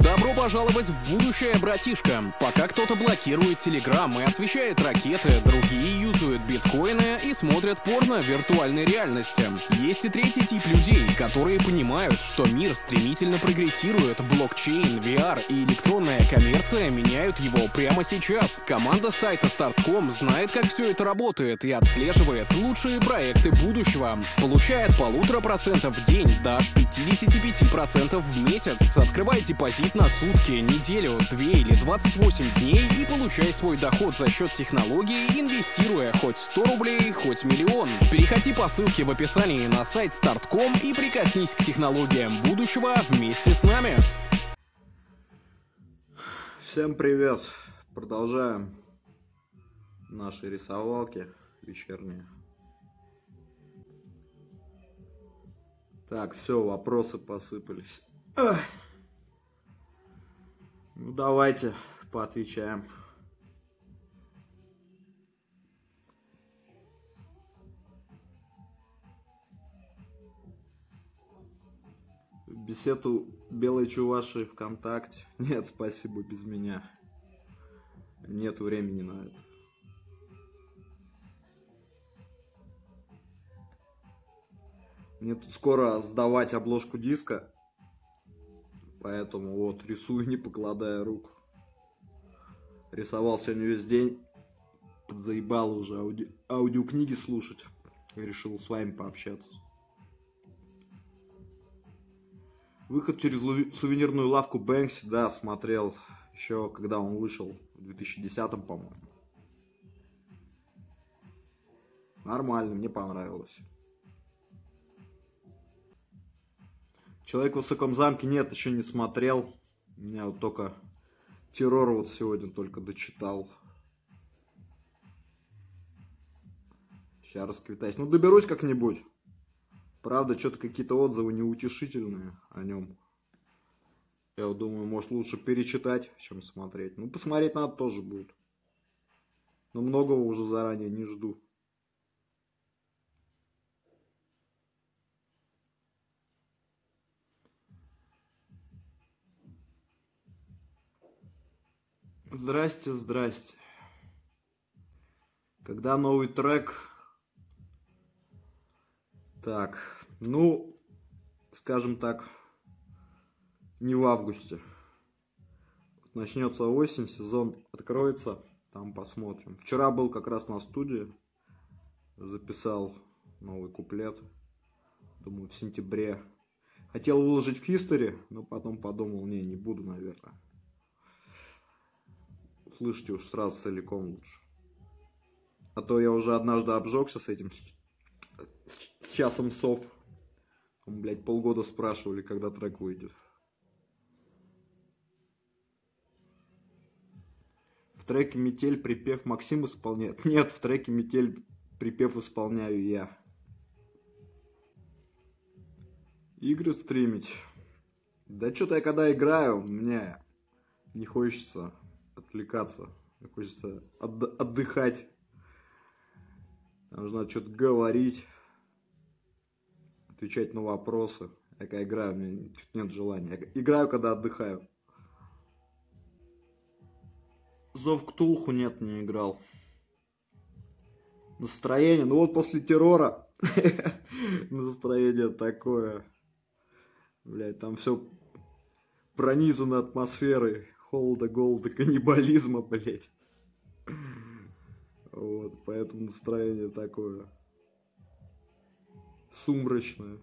Добро пожаловать в будущее, братишка. Пока кто-то блокирует Телеграм и освещает ракеты, другие юзают биткоины и смотрят порно в виртуальной реальности. Есть и третий тип людей, которые понимают, что мир стремительно прогрессирует, блокчейн, VR и электронная коммерция меняют его прямо сейчас. Команда сайта Start.com знает, как все это работает и отслеживает лучшие проекты будущего. Получает полутора процентов в день до 55% в месяц. Открывайте позиции депозит на сутки, неделю, две или 28 дней и получай свой доход за счет технологии, инвестируя хоть 100 рублей, хоть миллион. Переходи по ссылке в описании на сайт start.com и прикоснись к технологиям будущего вместе с нами. Всем привет! Продолжаем наши рисовалки вечерние. Так, все, вопросы посыпались. Ах. Ну, давайте поотвечаем. Беседу Белой Чуваши ВКонтакте. Нет, спасибо, без меня. Нет времени на это. Мне тут скоро сдавать обложку диска. Поэтому вот рисую, не покладая рук. Рисовал сегодня весь день. Заебал уже ауди... аудиокниги слушать. Решил с вами пообщаться. Выход через сувенирную лавку Бэнкси, да, смотрел еще когда он вышел в 2010 по-моему. Нормально, мне понравилось. Человек в высоком замке нет, еще не смотрел. Я вот только террор вот сегодня только дочитал. Сейчас расквитаюсь. Ну, доберусь как-нибудь. Правда, что-то какие-то отзывы неутешительные о нем. Я вот думаю, может лучше перечитать, чем смотреть. Ну, посмотреть надо тоже будет. Но многого уже заранее не жду. Здрасте, здрасте. Когда новый трек? Так, ну, скажем так, не в августе. Начнется осень, сезон откроется, там посмотрим. Вчера был как раз на студии, записал новый куплет. Думаю, в сентябре. Хотел выложить в History, но потом подумал, не, не буду, наверное слышите уж сразу целиком лучше. А то я уже однажды обжегся с этим, с, часом сов. Там, блядь, полгода спрашивали, когда трек выйдет. В треке «Метель» припев Максим исполняет. Нет, в треке «Метель» припев исполняю я. Игры стримить. Да что-то я когда играю, мне не хочется отвлекаться, хочется от, отдыхать. нужно что-то говорить, отвечать на вопросы. Я когда играю, у меня нет желания. Я играю, когда отдыхаю. Зов Ктулху нет, не играл. Настроение, ну вот после террора настроение такое. Блять, там все пронизано атмосферой холода, голода, каннибализма, блядь. Вот, поэтому настроение такое сумрачное.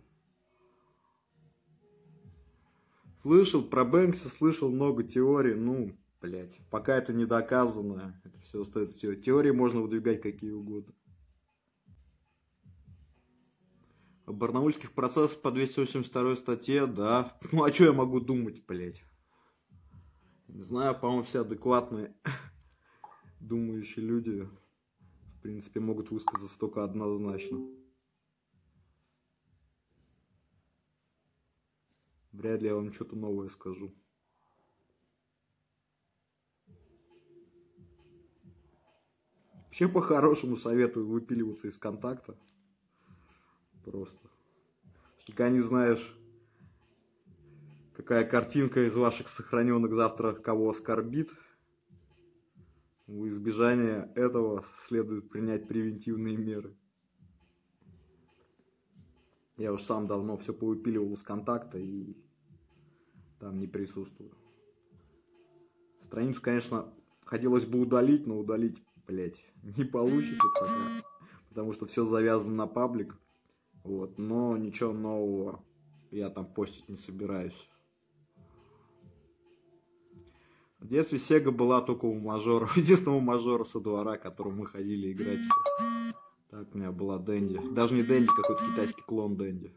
Слышал про Бэнкса, слышал много теорий, ну, блядь, пока это не доказано, это все остается теорией. Теории можно выдвигать какие угодно. Барнаульских процессов по 282 статье, да. Ну, а что я могу думать, блядь? Не знаю, по-моему, все адекватные, думающие люди, в принципе, могут высказаться только однозначно. Вряд ли я вам что-то новое скажу. Вообще по-хорошему советую выпиливаться из контакта. Просто. Никогда не знаешь, какая картинка из ваших сохраненных завтра кого оскорбит. В избежание этого следует принять превентивные меры. Я уж сам давно все повыпиливал из контакта и там не присутствую. Страницу, конечно, хотелось бы удалить, но удалить, блять, не получится пока. Потому что все завязано на паблик. Вот, но ничего нового я там постить не собираюсь. В детстве Сега была только у мажора, единственного мажора со двора, которому мы ходили играть. Так, у меня была Дэнди. Даже не Дэнди, какой-то китайский клон Дэнди.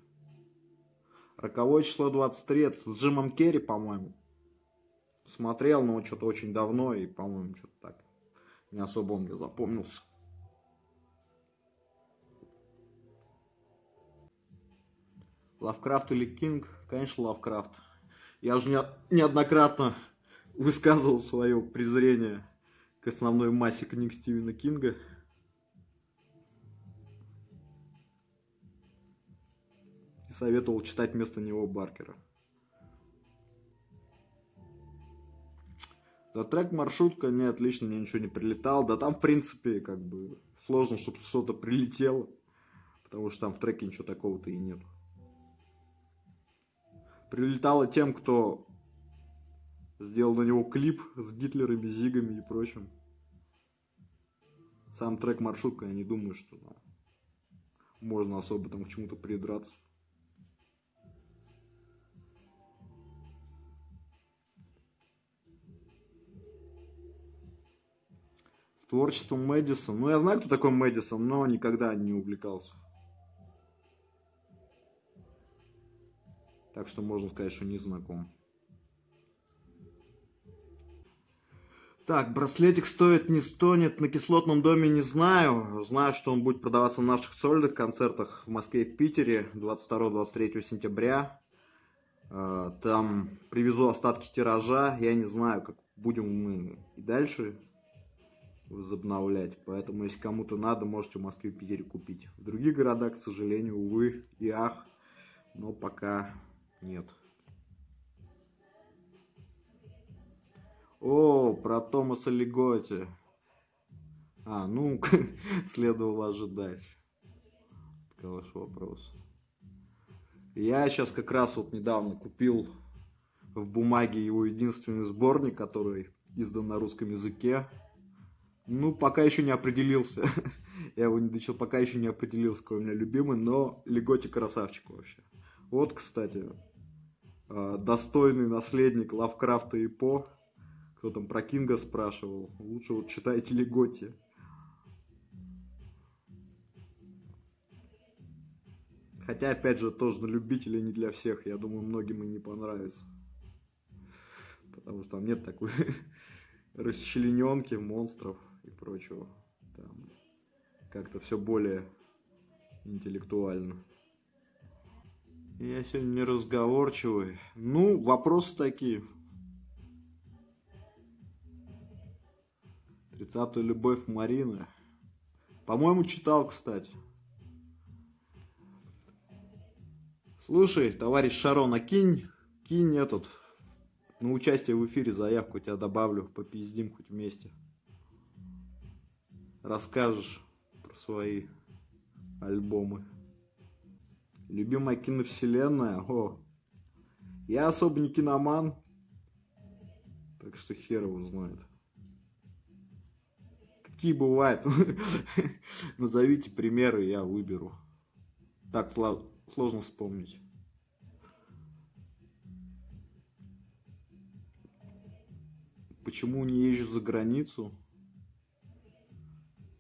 Роковое число 23, это с Джимом Керри, по-моему. Смотрел, но что-то очень давно, и, по-моему, что-то так. Не особо он мне запомнился. Лавкрафт или Кинг? Конечно, Лавкрафт. Я уже неоднократно высказывал свое презрение к основной массе книг Стивена Кинга. советовал читать вместо него Баркера. За трек маршрутка, не, отлично, мне ничего не прилетал. Да там, в принципе, как бы сложно, чтобы что-то прилетело. Потому что там в треке ничего такого-то и нет. Прилетало тем, кто сделал на него клип с Гитлерами, Зигами и прочим. Сам трек маршрутка, я не думаю, что ну, можно особо там к чему-то придраться. творчеством Мэдисон. Ну, я знаю, кто такой Мэдисон, но никогда не увлекался. Так что можно сказать, что не знаком. Так, браслетик стоит, не стонет, на кислотном доме не знаю. Знаю, что он будет продаваться на наших сольных концертах в Москве и в Питере 22-23 сентября. А, там привезу остатки тиража. Я не знаю, как будем мы и дальше возобновлять. Поэтому, если кому-то надо, можете в Москве и Питере купить. В других городах, к сожалению, увы и ах, но пока нет. О, про Томаса Леготи. А, ну, следовало ожидать. Такой ваш вопрос. Я сейчас как раз вот недавно купил в бумаге его единственный сборник, который издан на русском языке. Ну, пока еще не определился. Я его не дочел, пока еще не определился, какой у меня любимый, но Леготи красавчик вообще. Вот, кстати, а, достойный наследник Лавкрафта и По. Кто там про Кинга спрашивал. Лучше вот читайте Леготи. Хотя, опять же, тоже на любителей не для всех. Я думаю, многим и не понравится. Потому что там нет такой расчлененки монстров и прочего. Там как-то все более интеллектуально. Я сегодня не разговорчивый. Ну, вопросы такие. Тридцатую любовь Марины. По-моему, читал, кстати. Слушай, товарищ Шарон, а кинь, кинь этот, на участие в эфире заявку тебя добавлю, попиздим хоть вместе расскажешь про свои альбомы. Любимая киновселенная? О, я особо не киноман, так что хер его знает. Какие бывают? Назовите примеры, я выберу. Так сложно вспомнить. Почему не езжу за границу?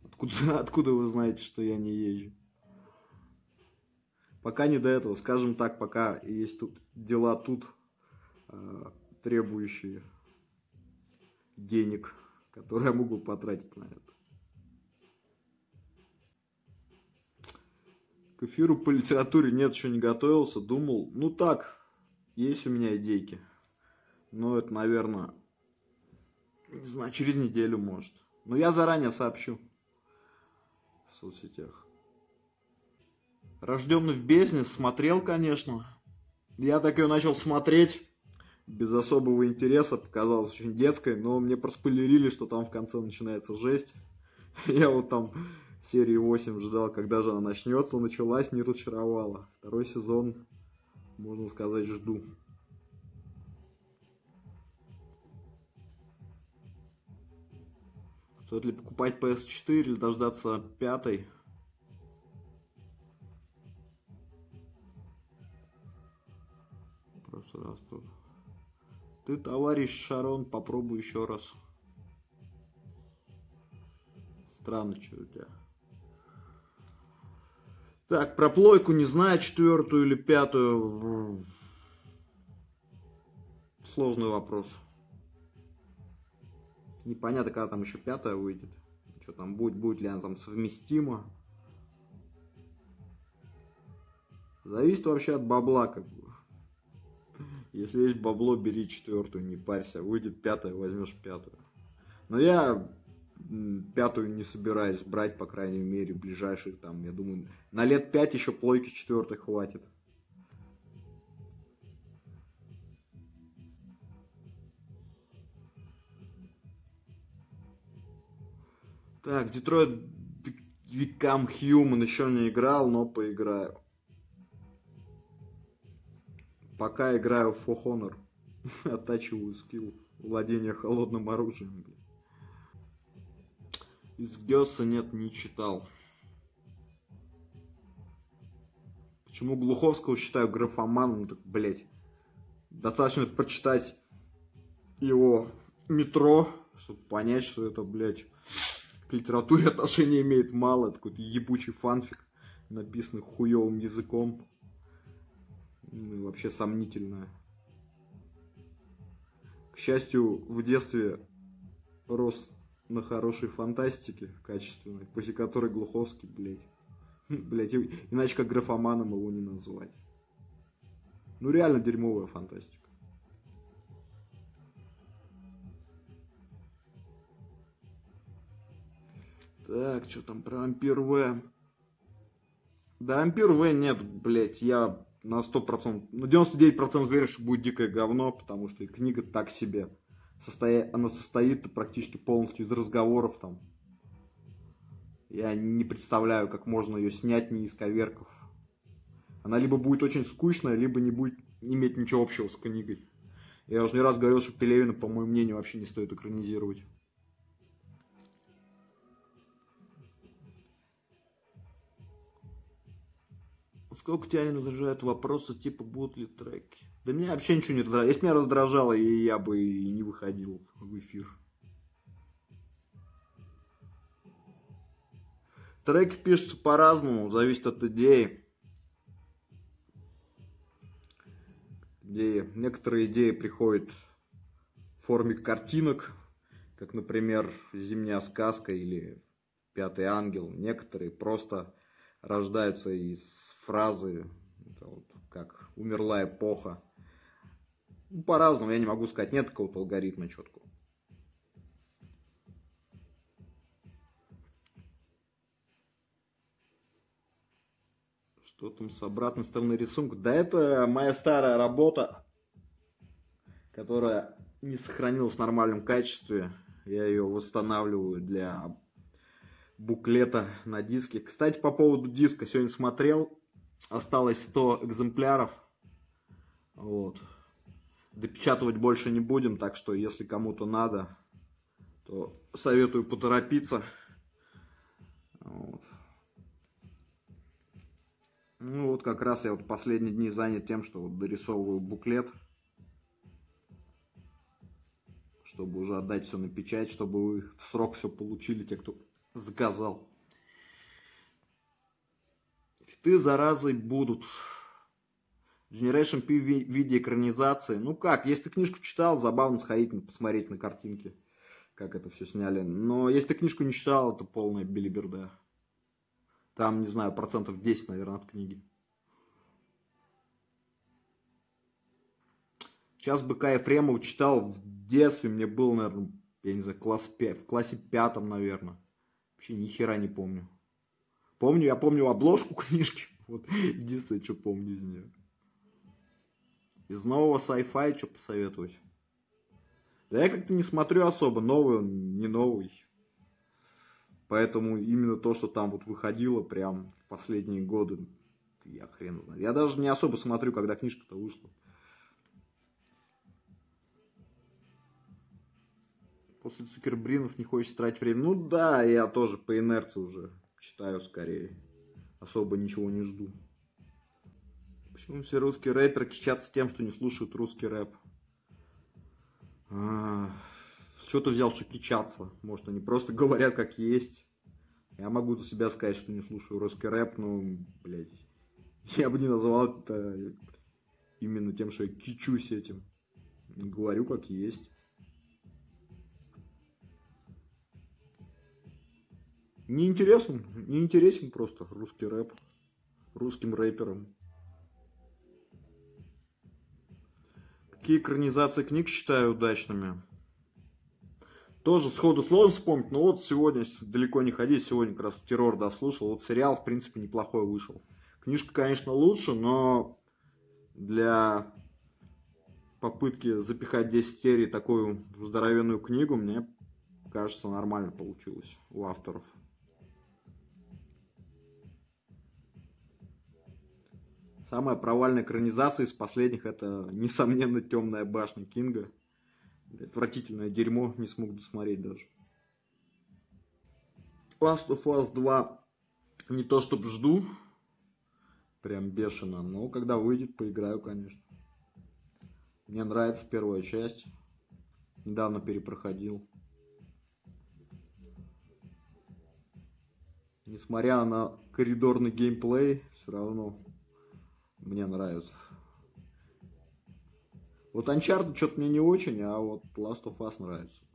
Откуда, откуда вы знаете, что я не езжу? Пока не до этого, скажем так, пока есть тут дела тут, э, требующие денег, которые я могу потратить на это. К эфиру по литературе нет, еще не готовился, думал, ну так, есть у меня идейки. Но это, наверное, не знаю, через неделю может. Но я заранее сообщу в соцсетях. Рожденный в бездне, смотрел, конечно. Я так ее начал смотреть. Без особого интереса, показалось очень детской, но мне проспойлерили, что там в конце начинается жесть. Я вот там серии 8 ждал, когда же она начнется, началась, не разочаровала. Второй сезон, можно сказать, жду. Стоит ли покупать PS4 или дождаться пятой? Прошлый раз тут. Ты, товарищ Шарон, попробуй еще раз. Странно, что у тебя. Так, про плойку не знаю, четвертую или пятую. Сложный вопрос. Непонятно, когда там еще пятая выйдет. Что там будет, будет ли она там совместима. Зависит вообще от бабла, как бы. Если есть бабло, бери четвертую, не парься. Выйдет пятая, возьмешь пятую. Но я пятую не собираюсь брать, по крайней мере, ближайших там, я думаю, на лет пять еще плойки четвертой хватит. Так, Детройт Become Human еще не играл, но поиграю. Пока играю в For Honor. Оттачиваю скилл владения холодным оружием. Из Гесса нет, не читал. Почему Глуховского считаю графоманом? Так, блять, достаточно прочитать его метро, чтобы понять, что это, блядь, к литературе отношения имеет мало. Это какой-то ебучий фанфик, написанный хуевым языком. Ну, вообще сомнительное. К счастью, в детстве рос на хорошей фантастике качественной, после которой Глуховский, блядь. Блядь, иначе как графоманом его не назвать. Ну реально дерьмовая фантастика. Так, что там про Ампир В? Да, Ампир В нет, блядь, я на 100%, на 99% уверен, что будет дикое говно, потому что и книга так себе. Состоя... Она состоит практически полностью из разговоров там. Я не представляю, как можно ее снять, не исковерков. Она либо будет очень скучная, либо не будет иметь ничего общего с книгой. Я уже не раз говорил, что Пелевина, по моему мнению, вообще не стоит экранизировать. Сколько тебя не раздражают вопросы, типа, будут ли треки? Да меня вообще ничего не раздражало. Если меня раздражало, и я бы и не выходил в эфир. Треки пишутся по-разному, зависит от идеи. Идеи. Некоторые идеи приходят в форме картинок, как, например, «Зимняя сказка» или «Пятый ангел». Некоторые просто рождаются из фразы, вот, как умерла эпоха. Ну, по-разному, я не могу сказать, нет какого-то алгоритма четкого. Что там с обратной стороны рисунка? Да это моя старая работа, которая не сохранилась в нормальном качестве. Я ее восстанавливаю для буклета на диске. Кстати, по поводу диска сегодня смотрел осталось 100 экземпляров. Вот. Допечатывать больше не будем, так что если кому-то надо, то советую поторопиться. Вот. Ну вот как раз я вот последние дни занят тем, что вот дорисовываю буклет, чтобы уже отдать все на печать, чтобы вы в срок все получили, те, кто заказал. Ты заразой будут. Generation P в виде экранизации. Ну как, если ты книжку читал, забавно сходить посмотреть на картинки, как это все сняли. Но если ты книжку не читал, это полная билиберда. Там, не знаю, процентов 10, наверное, от книги. Сейчас БК Ефремов читал в детстве, мне был, наверное, я не знаю, класс 5, в классе пятом, наверное. Вообще ни хера не помню. Помню, я помню обложку книжки. Вот единственное, что помню из нее. Из нового sci-fi что посоветовать? Да я как-то не смотрю особо, новый он, не новый. Поэтому именно то, что там вот выходило прям в последние годы, я хрен знаю. Я даже не особо смотрю, когда книжка-то вышла. После Цукербринов не хочется тратить время. Ну да, я тоже по инерции уже читаю скорее. Особо ничего не жду. Почему все русские рэперы кичатся тем, что не слушают русский рэп? А, что ты взял, что кичаться? Может, они просто говорят как есть. Я могу за себя сказать, что не слушаю русский рэп, но, блядь, я бы не назвал это именно тем, что я кичусь этим. Говорю как есть. Не интересен, не интересен просто русский рэп русским рэперам. Какие экранизации книг считаю удачными? Тоже сходу сложно вспомнить, но вот сегодня, далеко не ходить, сегодня как раз террор дослушал. Вот сериал, в принципе, неплохой вышел. Книжка, конечно, лучше, но для попытки запихать 10 серий такую здоровенную книгу, мне кажется, нормально получилось у авторов. Самая провальная экранизация из последних это, несомненно, Темная башня Кинга. Отвратительное дерьмо, не смог досмотреть даже. Last of Us 2 не то чтобы жду, прям бешено. Но когда выйдет, поиграю, конечно. Мне нравится первая часть. Недавно перепроходил. Несмотря на коридорный геймплей, все равно мне нравится. Вот Uncharted что-то мне не очень, а вот Last of Us нравится.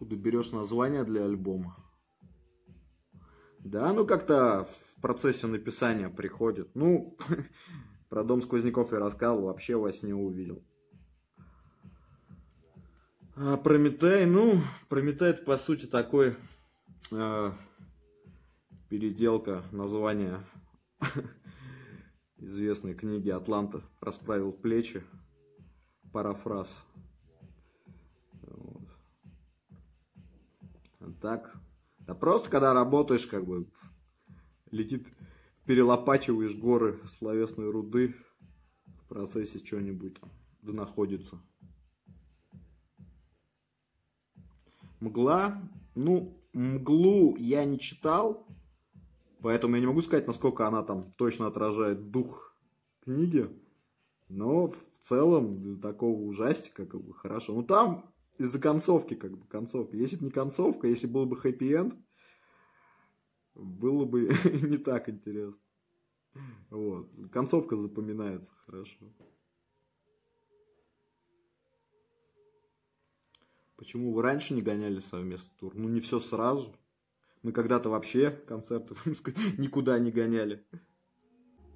откуда берешь название для альбома. Да, ну как-то в процессе написания приходит. Ну, про Дом сквозняков я рассказывал, вообще во сне увидел. А Прометей, ну, Прометей это по сути такой э, переделка названия известной книги Атланта расправил плечи. Парафраз. так. Да просто когда работаешь, как бы летит, перелопачиваешь горы словесной руды в процессе чего-нибудь да находится. Мгла, ну, мглу я не читал, поэтому я не могу сказать, насколько она там точно отражает дух книги, но в целом для такого ужастика как бы хорошо. Ну там из-за концовки, как бы, концовка. Если бы не концовка, если был бы хэппи-энд, было бы не так интересно. Вот. Концовка запоминается хорошо. Почему вы раньше не гоняли совместный тур? Ну, не все сразу. Мы когда-то вообще концептов никуда не гоняли.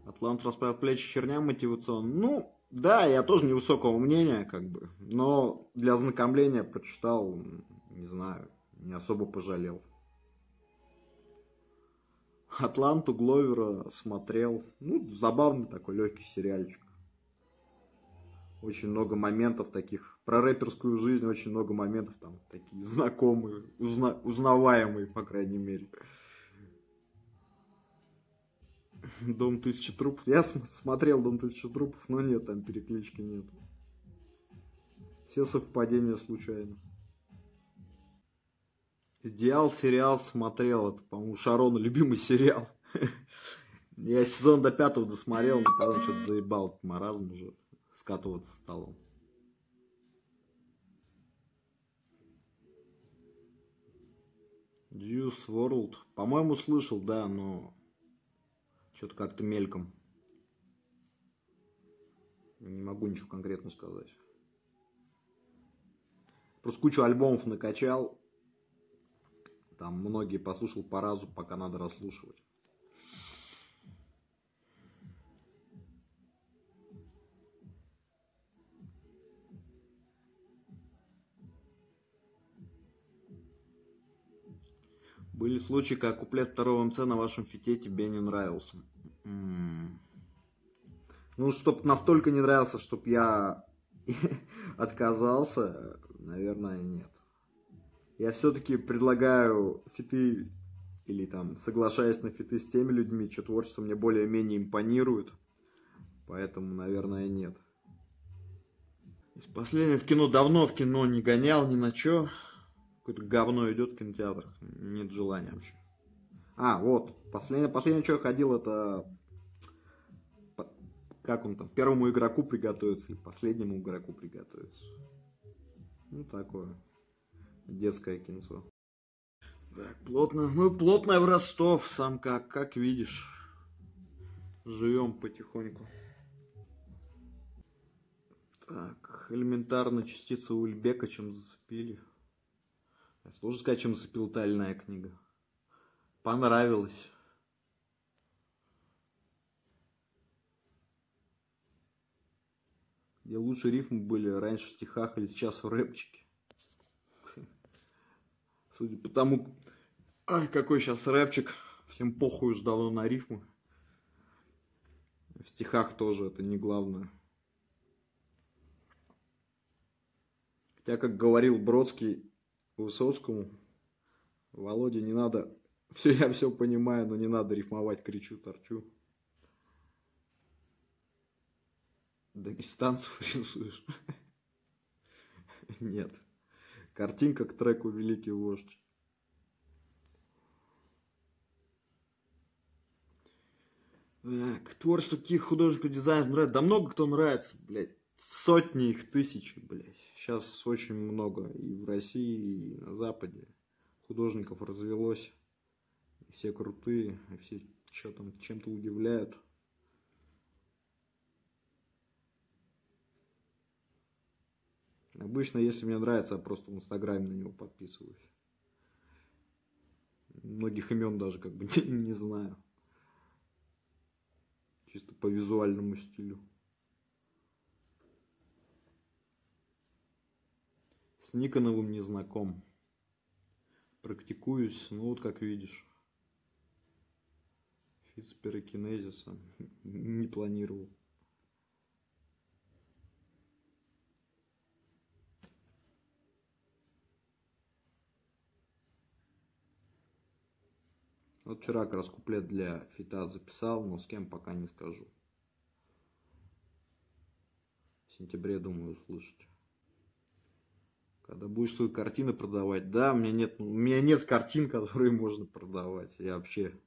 Атлант расправил плечи, херня мотивационная. Ну, да, я тоже невысокого мнения, как бы, но для ознакомления прочитал, не знаю, не особо пожалел. Атланту Гловера смотрел, ну, забавный такой легкий сериальчик. Очень много моментов таких, про рэперскую жизнь очень много моментов там, такие знакомые, узна, узнаваемые, по крайней мере. Дом тысячи трупов. Я смотрел Дом тысячи трупов, но нет, там переклички нет. Все совпадения случайно. Идеал сериал смотрел. Это, по-моему, Шарона любимый сериал. Я сезон до пятого досмотрел, но потом что-то заебал маразм уже скатываться стало. Juice World. По-моему, слышал, да, но что-то как-то мельком. Не могу ничего конкретно сказать. Просто кучу альбомов накачал. Там многие послушал по разу, пока надо расслушивать. Были случаи, когда куплет второго МЦ на вашем фите тебе не нравился. М-м. Ну, чтоб настолько не нравился, чтоб я отказался, наверное, нет. Я все-таки предлагаю фиты или там соглашаюсь на фиты с теми людьми, чье творчество мне более-менее импонирует. Поэтому, наверное, нет. Из последнего в кино давно в кино не гонял ни на чё. Какое-то говно идет в кинотеатрах. Нет желания вообще. А, вот. Последнее, последнее, что я ходил, это... Как он там? Первому игроку приготовиться или последнему игроку приготовиться. Ну, такое. Детское кинцо. Так, плотно. Ну, плотно в Ростов, сам как, как видишь. Живем потихоньку. Так, элементарно частица Ульбека чем зацепили. Сложно сказать, чем зацепила книга. Понравилось. Где лучше рифмы были раньше в стихах или сейчас в рэпчике. Судя по тому, ай, какой сейчас рэпчик, всем похуй уж давно на рифмы. В стихах тоже это не главное. Хотя, как говорил Бродский Высоцкому, Володя, не надо, все, я все понимаю, но не надо рифмовать, кричу, торчу. Дагестанцев рисуешь? Нет. Картинка к треку «Великий вождь». Так, творчество каких художников, дизайнеров нравится? Да много кто нравится, блядь. Сотни их, тысячи, блядь. Сейчас очень много и в России, и на Западе художников развелось. Все крутые, все что там чем-то удивляют. Обычно, если мне нравится, я просто в Инстаграме на него подписываюсь. Многих имен даже как бы не, не знаю. Чисто по визуальному стилю. С Никоновым не знаком. Практикуюсь, ну вот как видишь. Пирокинезисом не планировал. Вот вчера как раз куплет для фита записал, но с кем пока не скажу. В сентябре, думаю, услышите. Когда будешь свою картину продавать, да, у меня нет, у меня нет картин, которые можно продавать. Я вообще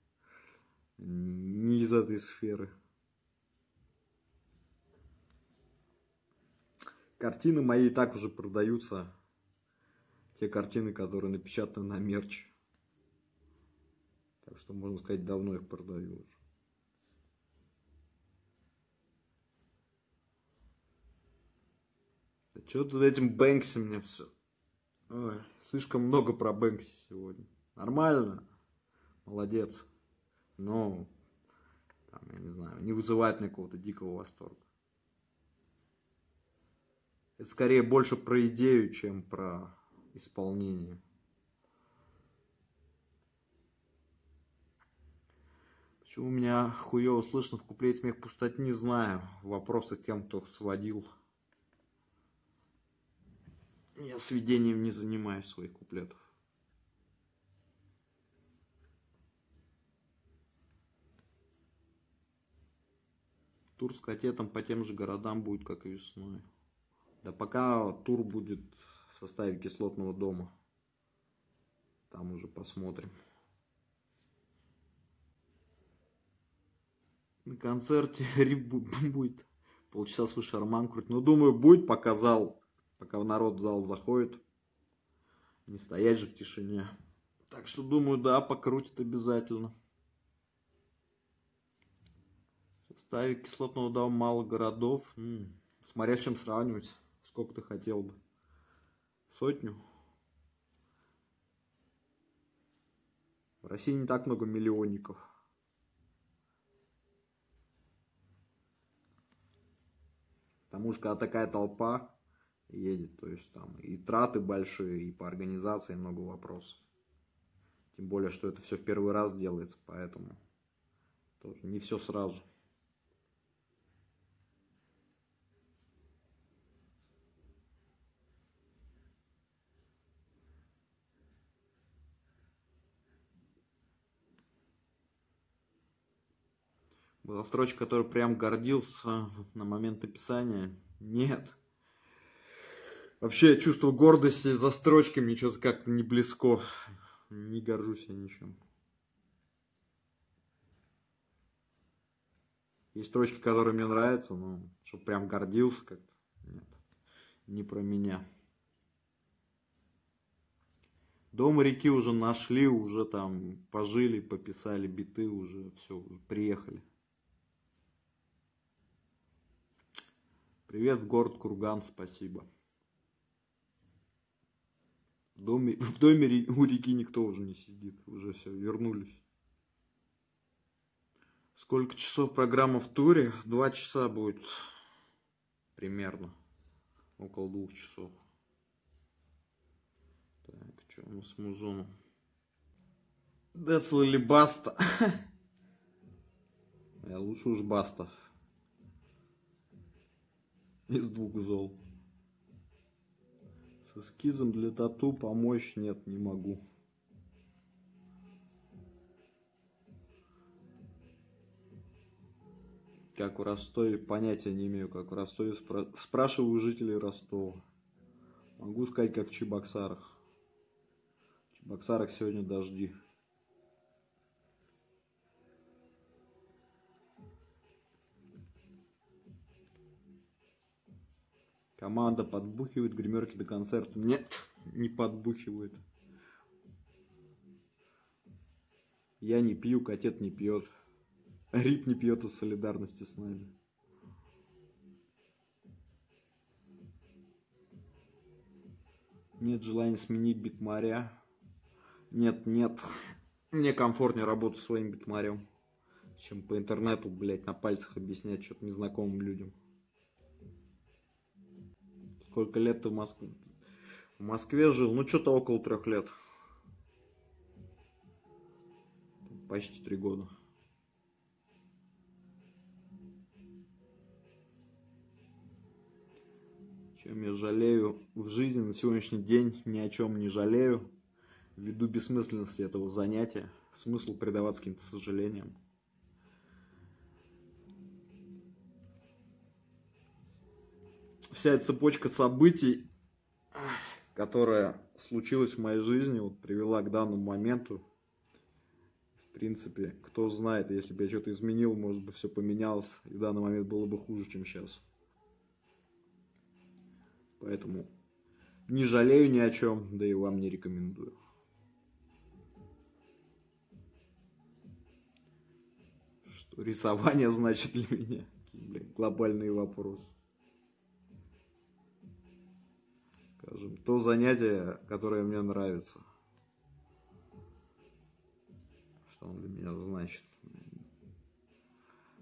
не из этой сферы. Картины мои и так уже продаются. Те картины, которые напечатаны на мерч. Так что, можно сказать, давно их продаю уже. Что тут этим Бэнкси мне все? Ой, слишком много про Бэнкси сегодня. Нормально. Молодец. Но, там, я не знаю, не вызывает мне какого-то дикого восторга. Это скорее больше про идею, чем про исполнение. Почему у меня хуево слышно в куплете смех пустать, не знаю. Вопросы тем, кто сводил. Я сведением не занимаюсь своих куплетов. Тур с катетом по тем же городам будет, как и весной. Да пока тур будет в составе кислотного дома. Там уже посмотрим. На концерте будет полчаса свой шарман крутить. Ну, думаю, будет, показал пока народ в зал заходит. Не стоять же в тишине. Так что думаю, да, покрутит обязательно. В составе кислотного дома мало городов. М-м, смотря чем сравнивать. Сколько ты хотел бы? Сотню? В России не так много миллионников. Потому что когда такая толпа, едет. То есть там и траты большие, и по организации много вопросов. Тем более, что это все в первый раз делается, поэтому тоже не все сразу. Была строчка, которой прям гордился на момент написания. Нет. Вообще, чувство гордости за строчками мне что-то как-то не близко. Не горжусь я ничем. Есть строчки, которые мне нравятся, но чтобы прям гордился как-то. Нет. Не про меня. Дом реки уже нашли, уже там пожили, пописали биты, уже все, уже приехали. Привет город Курган, спасибо. В доме, в доме у реки никто уже не сидит, уже все, вернулись. Сколько часов программа в туре? Два часа будет примерно, около двух часов. Так, что у нас с музоном? Децл или Баста? Я лучше уж Баста из двух зол. С эскизом для тату помочь нет, не могу. Как в Ростове, понятия не имею, как в Ростове. Спра спрашиваю у жителей Ростова. Могу сказать, как в Чебоксарах. В Чебоксарах сегодня дожди. Команда подбухивает гримерки до концерта. Нет, не подбухивает. Я не пью, котет не пьет. Рип не пьет из солидарности с нами. Нет желания сменить битмаря. Нет, нет. Мне комфортнее работать своим битмарем, чем по интернету, блять, на пальцах объяснять что-то незнакомым людям. Сколько лет ты в Москве? В Москве жил, ну что-то около трех лет. Почти три года. Чем я жалею в жизни на сегодняшний день, ни о чем не жалею. Ввиду бессмысленности этого занятия, смысл предаваться каким-то сожалениям. Вся цепочка событий, которая случилась в моей жизни, вот привела к данному моменту. В принципе, кто знает, если бы я что-то изменил, может быть, все поменялось, и в данный момент было бы хуже, чем сейчас. Поэтому не жалею ни о чем, да и вам не рекомендую. Что рисование значит для меня? Блин, глобальные вопросы. Скажем, то занятие, которое мне нравится. Что он для меня значит.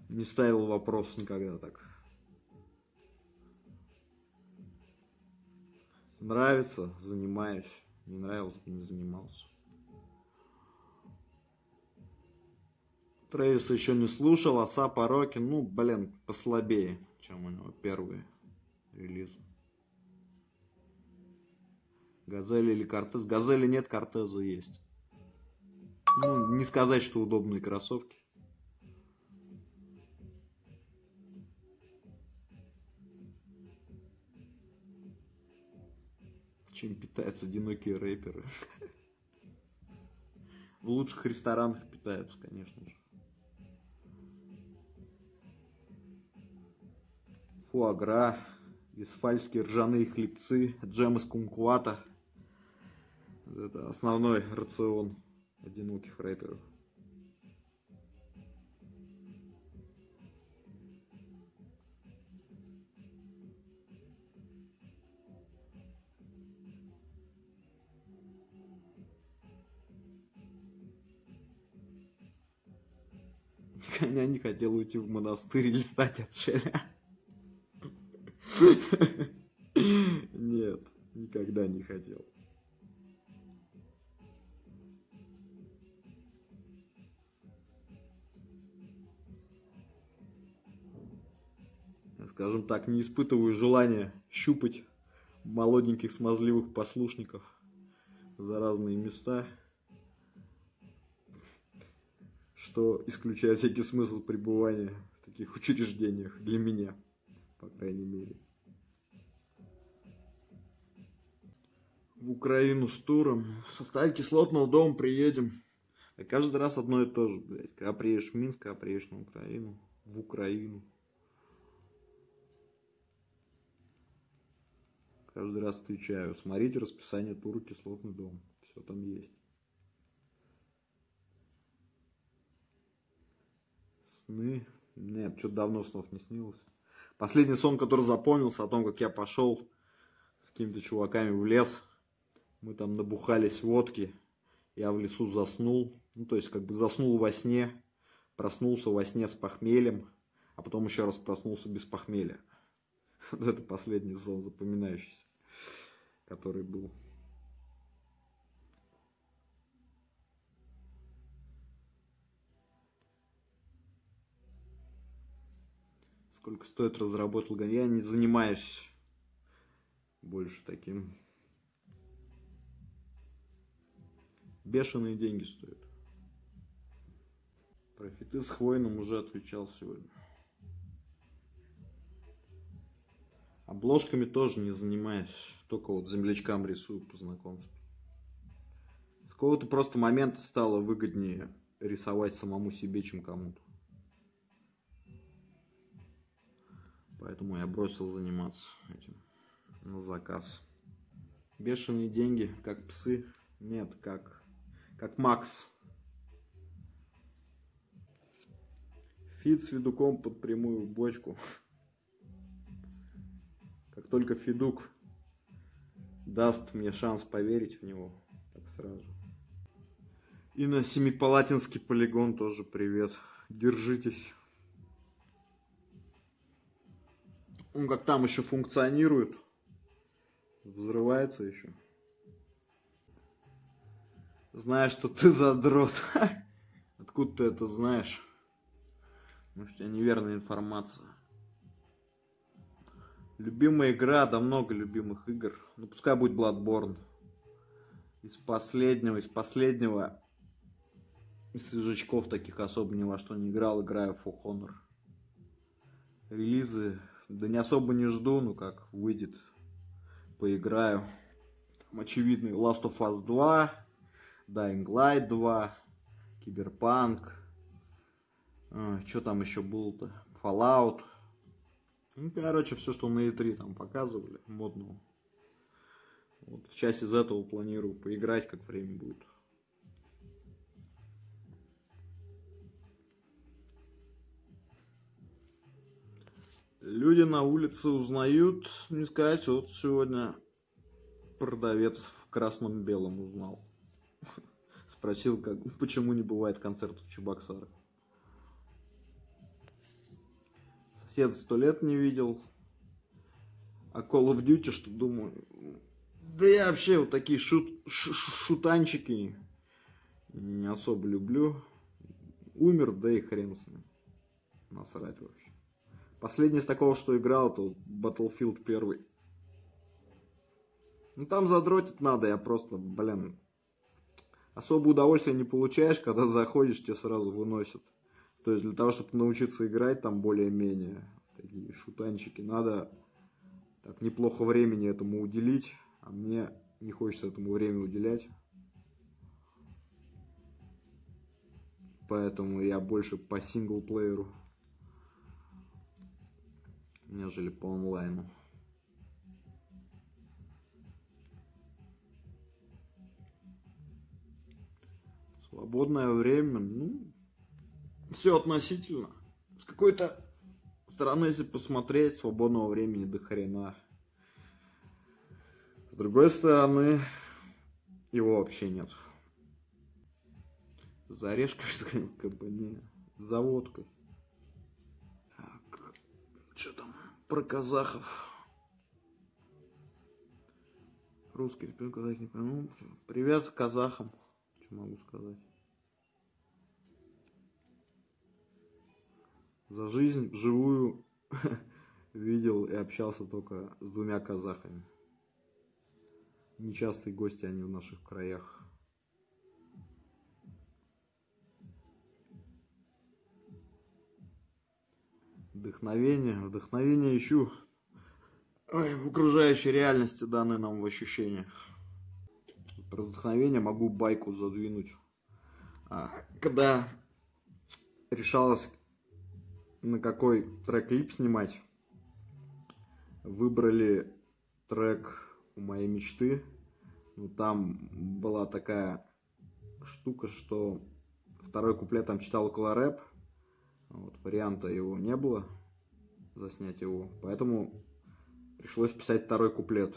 Не ставил вопрос никогда так. Нравится, занимаюсь. Не нравилось не занимался. Трэвиса еще не слушал, а Сапа Роки, ну, блин, послабее, чем у него первые релизы. Газель или Кортез. Газели нет, Кортезу есть. Ну, не сказать, что удобные кроссовки. Чем питаются одинокие рэперы. В лучших ресторанах питаются, конечно же. Фуагра, висфальские ржаные хлебцы, джем из кумкуата – это основной рацион одиноких рэперов. Никогда не хотел уйти в монастырь или стать отшеля. Нет, никогда не хотел. Скажем так, не испытываю желания щупать молоденьких смазливых послушников за разные места, что исключает всякий смысл пребывания в таких учреждениях для меня, по крайней мере. В Украину с туром. В составе кислотного дома приедем. И каждый раз одно и то же, блядь. Когда приедешь в Минск, когда приедешь на Украину. В Украину. Каждый раз отвечаю. Смотрите расписание тура «Кислотный дом». Все там есть. Сны. Нет, что-то давно снов не снилось. Последний сон, который запомнился, о том, как я пошел с какими-то чуваками в лес. Мы там набухались водки. Я в лесу заснул. Ну, то есть, как бы заснул во сне. Проснулся во сне с похмельем. А потом еще раз проснулся без похмелья. Это последний сон запоминающийся который был. Сколько стоит разработать логотип? Я не занимаюсь больше таким. Бешеные деньги стоят. Профиты с хвойным уже отвечал сегодня. Обложками тоже не занимаюсь. Только вот землячкам рисую по знакомству. С какого-то просто момента стало выгоднее рисовать самому себе, чем кому-то. Поэтому я бросил заниматься этим на заказ. Бешеные деньги, как псы. Нет, как, как Макс. Фит с Федуком под прямую бочку. Как только Федук даст мне шанс поверить в него, так сразу. И на Семипалатинский полигон тоже привет. Держитесь. Он как там еще функционирует. Взрывается еще. Знаешь, что ты задрот. Откуда ты это знаешь? Может, у тебя неверная информация. Любимая игра, да много любимых игр. Ну, пускай будет Bloodborne. Из последнего, из последнего из свежачков таких особо ни во что не играл, играю в For Honor. Релизы, да не особо не жду, ну как, выйдет, поиграю. Там очевидный Last of Us 2, Dying Light 2, Киберпанк, а, что там еще было-то, Fallout, ну, короче, все, что на E3 там показывали, модного. Вот, в часть из этого планирую поиграть, как время будет. Люди на улице узнают, не сказать, вот сегодня продавец в красном-белом узнал. Спросил, как, почему не бывает концертов Чебоксара. Сосед сто лет не видел. А Call of Duty, что думаю, да я вообще вот такие шут, ш, шутанчики не особо люблю. Умер, да и хрен с ним. Насрать вообще. Последний из такого, что играл, то Battlefield 1. Ну там задротить надо, я просто, блин, особо удовольствия не получаешь, когда заходишь, тебе сразу выносят. То есть для того, чтобы научиться играть там более-менее такие шутанчики, надо так неплохо времени этому уделить, а мне не хочется этому время уделять. Поэтому я больше по синглплееру, нежели по онлайну. Свободное время, ну, все относительно. С какой-то стороны, если посмотреть, свободного времени до хрена. С другой стороны, его вообще нет. За как бы не. За водкой. Так, что там про казахов? Русский теперь казах не пойму. Привет казахам. Что могу сказать? За жизнь живую видел и общался только с двумя казахами. Нечастые гости они в наших краях. Вдохновение. Вдохновение ищу Ой, в окружающей реальности, данной нам в ощущениях. Про вдохновение могу байку задвинуть. А, когда решалось, на какой трек клип снимать, выбрали трек моей мечты. Ну, там была такая штука, что второй куплет там читал около рэп. Вот, варианта его не было заснять его. Поэтому пришлось писать второй куплет.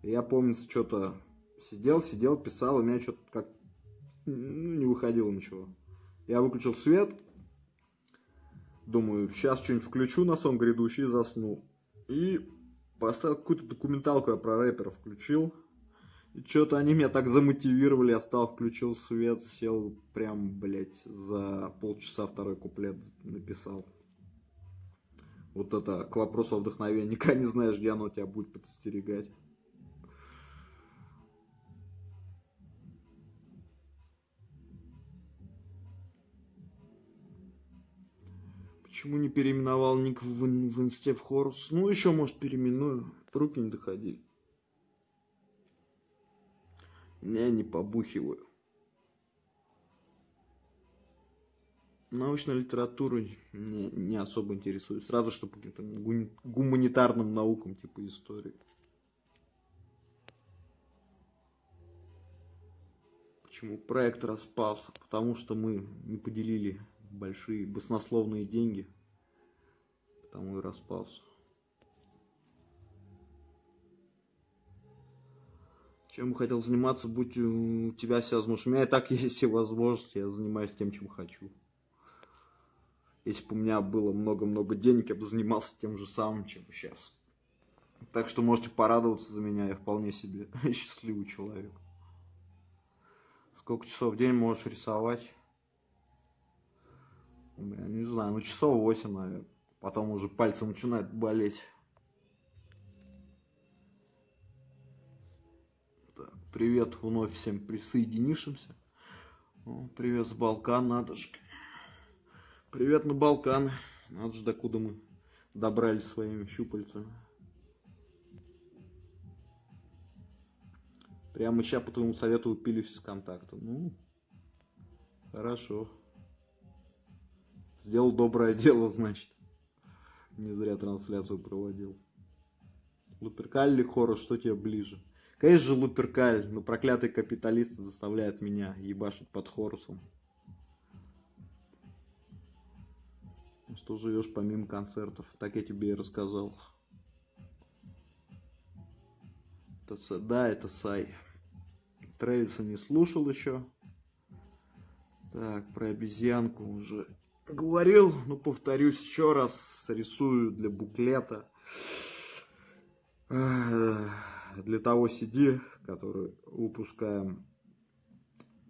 И я помню, что-то сидел, сидел, писал, у меня что-то как ну, не выходило ничего. Я выключил свет, думаю, сейчас что-нибудь включу на сон грядущий и засну. И поставил какую-то документалку я про рэперов включил. И что-то они меня так замотивировали, я стал, включил свет, сел прям, блядь, за полчаса второй куплет написал. Вот это к вопросу о вдохновении. Никогда не знаешь, где оно тебя будет подстерегать. Почему не переименовал ник в, в инсте в Хорус? Ну, еще, может, переименую. Руки не доходили. Не, не побухиваю. научной литературой не, не особо интересуюсь. Сразу, что по каким-то гуманитарным наукам, типа истории. Почему проект распался? Потому что мы не поделили большие баснословные деньги. Потому и распался. Чем бы хотел заниматься, будь у тебя вся возможность. У меня и так есть все возможности, я занимаюсь тем, чем хочу. Если бы у меня было много-много денег, я бы занимался тем же самым, чем сейчас. Так что можете порадоваться за меня, я вполне себе счастливый человек. Сколько часов в день можешь рисовать? Я не знаю, ну часов 8, наверное. Потом уже пальцы начинают болеть. Так, привет вновь всем присоединившимся. О, привет с Балкан, надушка. Привет на Балкан. Надо же, докуда мы добрались своими щупальцами. Прямо сейчас по твоему совету упились из контакта. Ну, хорошо. Сделал доброе дело, значит. Не зря трансляцию проводил. Луперкаль или Хорус, что тебе ближе? Конечно же Луперкаль, но проклятые капиталисты заставляют меня ебашить под Хорусом. Что живешь помимо концертов? Так я тебе и рассказал. Это, да, это Сай. Трэвиса не слушал еще. Так, про обезьянку уже говорил. Ну, повторюсь еще раз. Рисую для буклета. Для того CD, который выпускаем.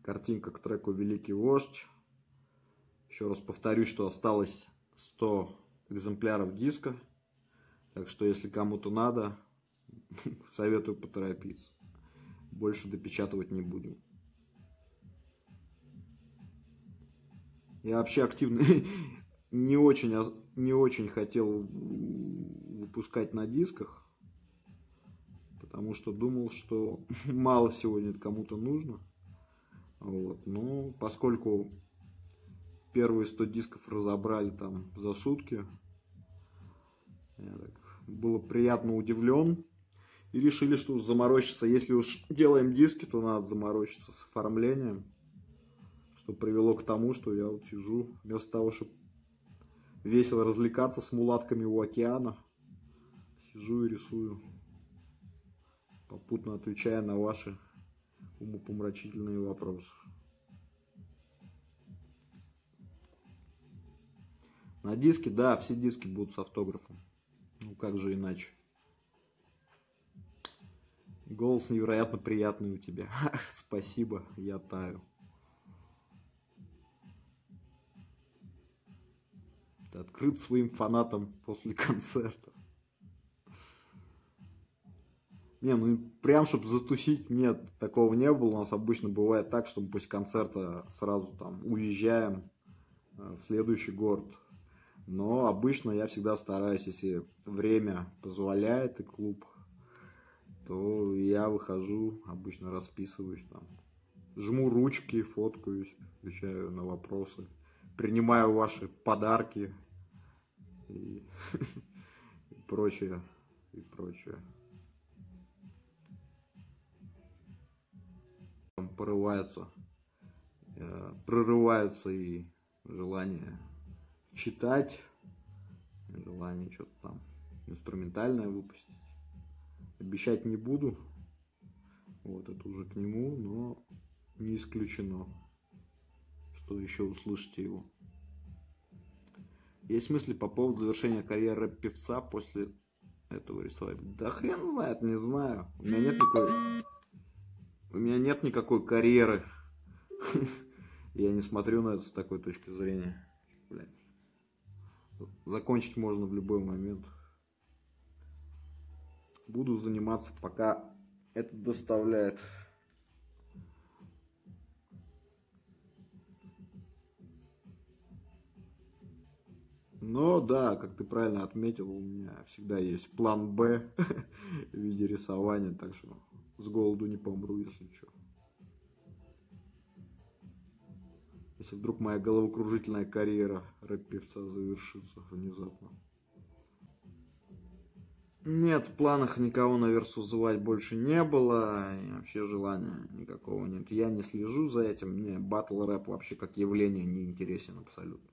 Картинка к треку «Великий вождь». Еще раз повторюсь, что осталось 100 экземпляров диска. Так что, если кому-то надо, советую поторопиться. Больше допечатывать не будем. Я вообще активно не очень, не очень хотел выпускать на дисках, потому что думал, что мало сегодня кому-то нужно. Вот. Но поскольку первые 100 дисков разобрали там за сутки. Я так было приятно удивлен. И решили, что уж заморочиться, если уж делаем диски, то надо заморочиться с оформлением. Что привело к тому, что я вот сижу, вместо того, чтобы весело развлекаться с мулатками у океана, сижу и рисую, попутно отвечая на ваши умопомрачительные вопросы. На диске, да, все диски будут с автографом. Ну как же иначе. Голос невероятно приятный у тебя. Спасибо, я таю. открыт своим фанатам после концерта. Не, ну прям, чтобы затусить, нет, такого не было. У нас обычно бывает так, что мы после концерта сразу там уезжаем э, в следующий город. Но обычно я всегда стараюсь, если время позволяет и клуб, то я выхожу, обычно расписываюсь там. Жму ручки, фоткаюсь, отвечаю на вопросы принимаю ваши подарки и, и прочее, и прочее. порываются, э, прорываются и желание читать, желание что-то там инструментальное выпустить. Обещать не буду, вот это уже к нему, но не исключено, что еще услышите его. Есть мысли по поводу завершения карьеры певца после этого рисовать? Да хрен знает, не знаю. У меня нет никакой у меня нет никакой карьеры. Я не смотрю на это с такой точки зрения. Закончить можно в любой момент. Буду заниматься, пока это доставляет. Но да, как ты правильно отметил, у меня всегда есть план Б в виде рисования, так что с голоду не помру, если что. Если вдруг моя головокружительная карьера рэп-певца завершится внезапно. Нет, в планах никого на версу звать больше не было, и вообще желания никакого нет. Я не слежу за этим, мне батл рэп вообще как явление не интересен абсолютно.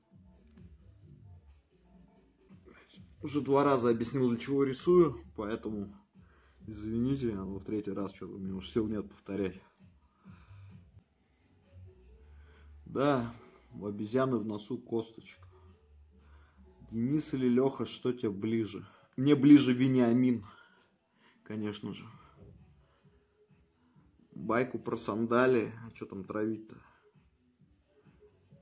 Уже два раза объяснил, для чего рисую, поэтому Извините, но в третий раз что-то у меня уж сил нет повторять. Да, у обезьяны в носу косточка. Денис или Леха, что тебе ближе? Мне ближе Вениамин, конечно же. Байку про сандали, а что там травить-то?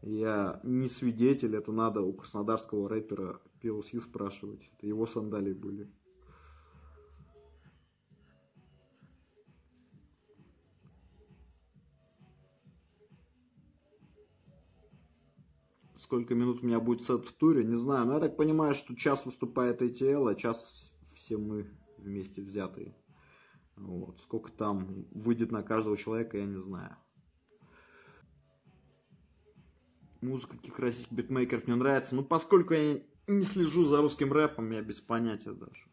Я не свидетель, это надо у краснодарского рэпера PLC спрашивать. Это его сандали были. сколько минут у меня будет сет в туре, не знаю. Но я так понимаю, что час выступает ATL, а час все мы вместе взятые. Вот. Сколько там выйдет на каждого человека, я не знаю. Музыка каких российских битмейкеров мне нравится. Ну, поскольку я не слежу за русским рэпом, я без понятия даже.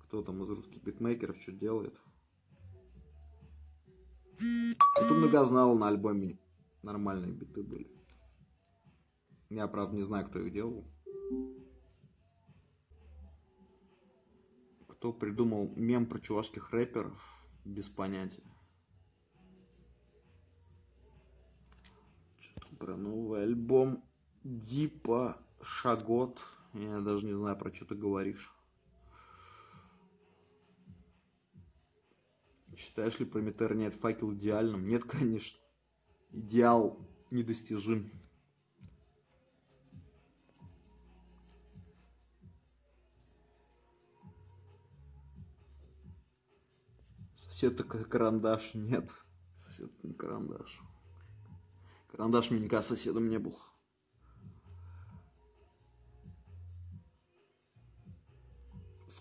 Кто там из русских битмейкеров что делает. Это многознал на альбоме нормальные биты были. Я, правда, не знаю, кто их делал. Кто придумал мем про чувашских рэперов, без понятия. Что-то про новый альбом Дипа Шагот. Я даже не знаю, про что ты говоришь. Считаешь ли Прометер нет факел идеальным? Нет, конечно. Идеал недостижим. Сосед такой карандаш. Нет, сосед не карандаш. Карандаш мне никогда соседом не был.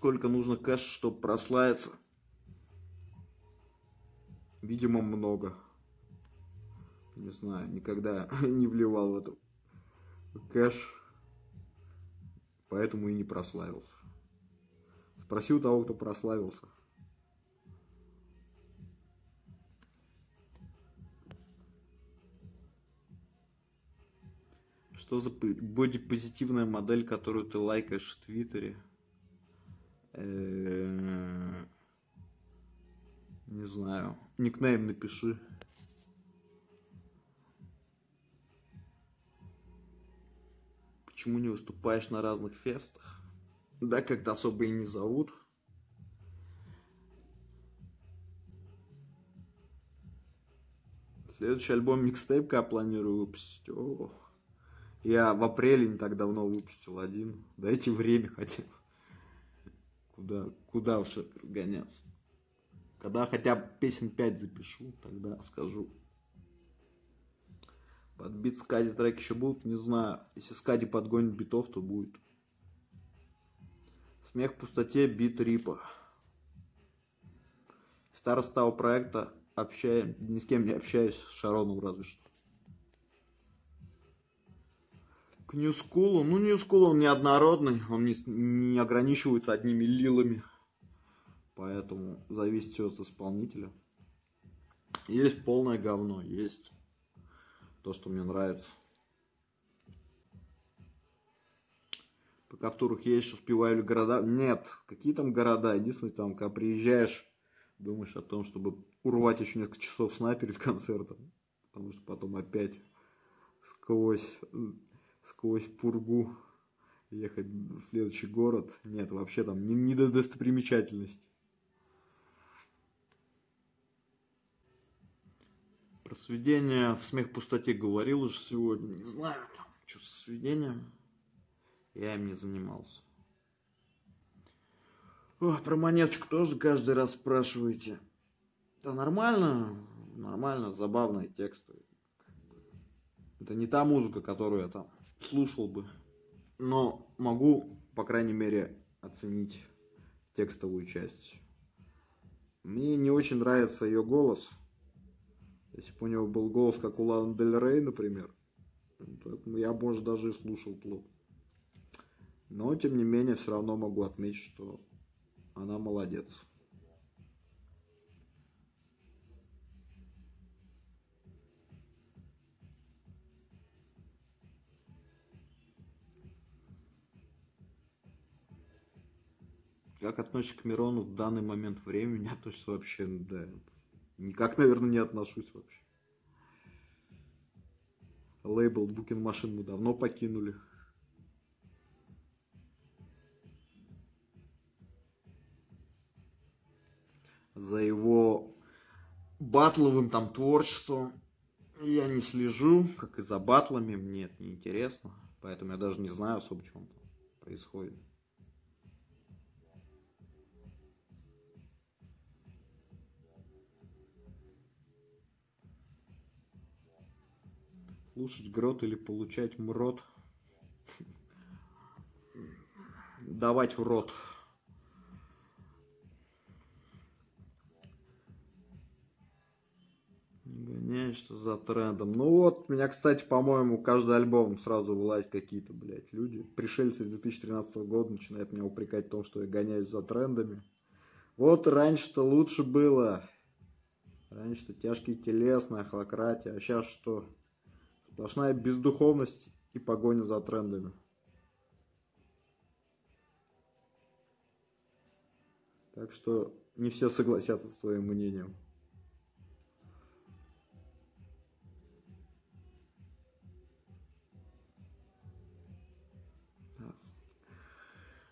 Сколько нужно кэша, чтобы прославиться? Видимо, много. Не знаю, никогда не вливал в это кэш, поэтому и не прославился. Спроси у того, кто прославился. Что за бодипозитивная модель, которую ты лайкаешь в Твиттере? Э, не знаю. Никнейм напиши. Почему не выступаешь на разных фестах? Да, как-то особо и не зовут. Следующий альбом микстейп, я планирую выпустить. Ох. Я в апреле не так давно выпустил один. Дайте время хотя бы. Куда, куда уж гоняться. Когда хотя бы песен 5 запишу, тогда скажу. Под бит Скади треки еще будут, не знаю. Если Скади подгонит битов, то будет. Смех в пустоте, бит Рипа. Староста проекта общаюсь, ни с кем не общаюсь, с Шароном разве что. К Ньюскулу, ну Ньюскул он неоднородный, он не, не ограничивается одними лилами, поэтому зависит все от исполнителя. Есть полное говно, есть то, что мне нравится. Пока в турах едешь, успеваю ли города? Нет, какие там города? Единственное, там, когда приезжаешь, думаешь о том, чтобы урвать еще несколько часов сна перед концертом, потому что потом опять сквозь, сквозь пургу ехать в следующий город. Нет, вообще там не, не до достопримечательности. Про сведения в смех пустоте говорил уже сегодня. Не знаю, что со сведением. Я им не занимался. О, про монеточку тоже каждый раз спрашиваете. Да нормально, нормально, забавные тексты. Это не та музыка, которую я там слушал бы. Но могу, по крайней мере, оценить текстовую часть. Мне не очень нравится ее голос – если бы у него был голос, как у Ланы Дель Рей, например, я, может, даже и слушал плохо. Но, тем не менее, все равно могу отметить, что она молодец. Как относишься к Мирону в данный момент времени? Относится вообще, да, Никак, наверное, не отношусь вообще. Лейбл Букин машин мы давно покинули. За его батловым там творчеством я не слежу, как и за батлами, мне это не интересно. Поэтому я даже не знаю особо, что происходит. Слушать грот или получать мрот. Давать в рот. Гоняешься за трендом. Ну вот, меня, кстати, по-моему, каждый альбом сразу вылазят какие-то, блядь, люди. Пришельцы из 2013 года начинают меня упрекать в том, что я гоняюсь за трендами. Вот раньше-то лучше было. Раньше-то тяжкие телесные, холократия. А сейчас что? Сплошная бездуховность и погоня за трендами. Так что не все согласятся с твоим мнением.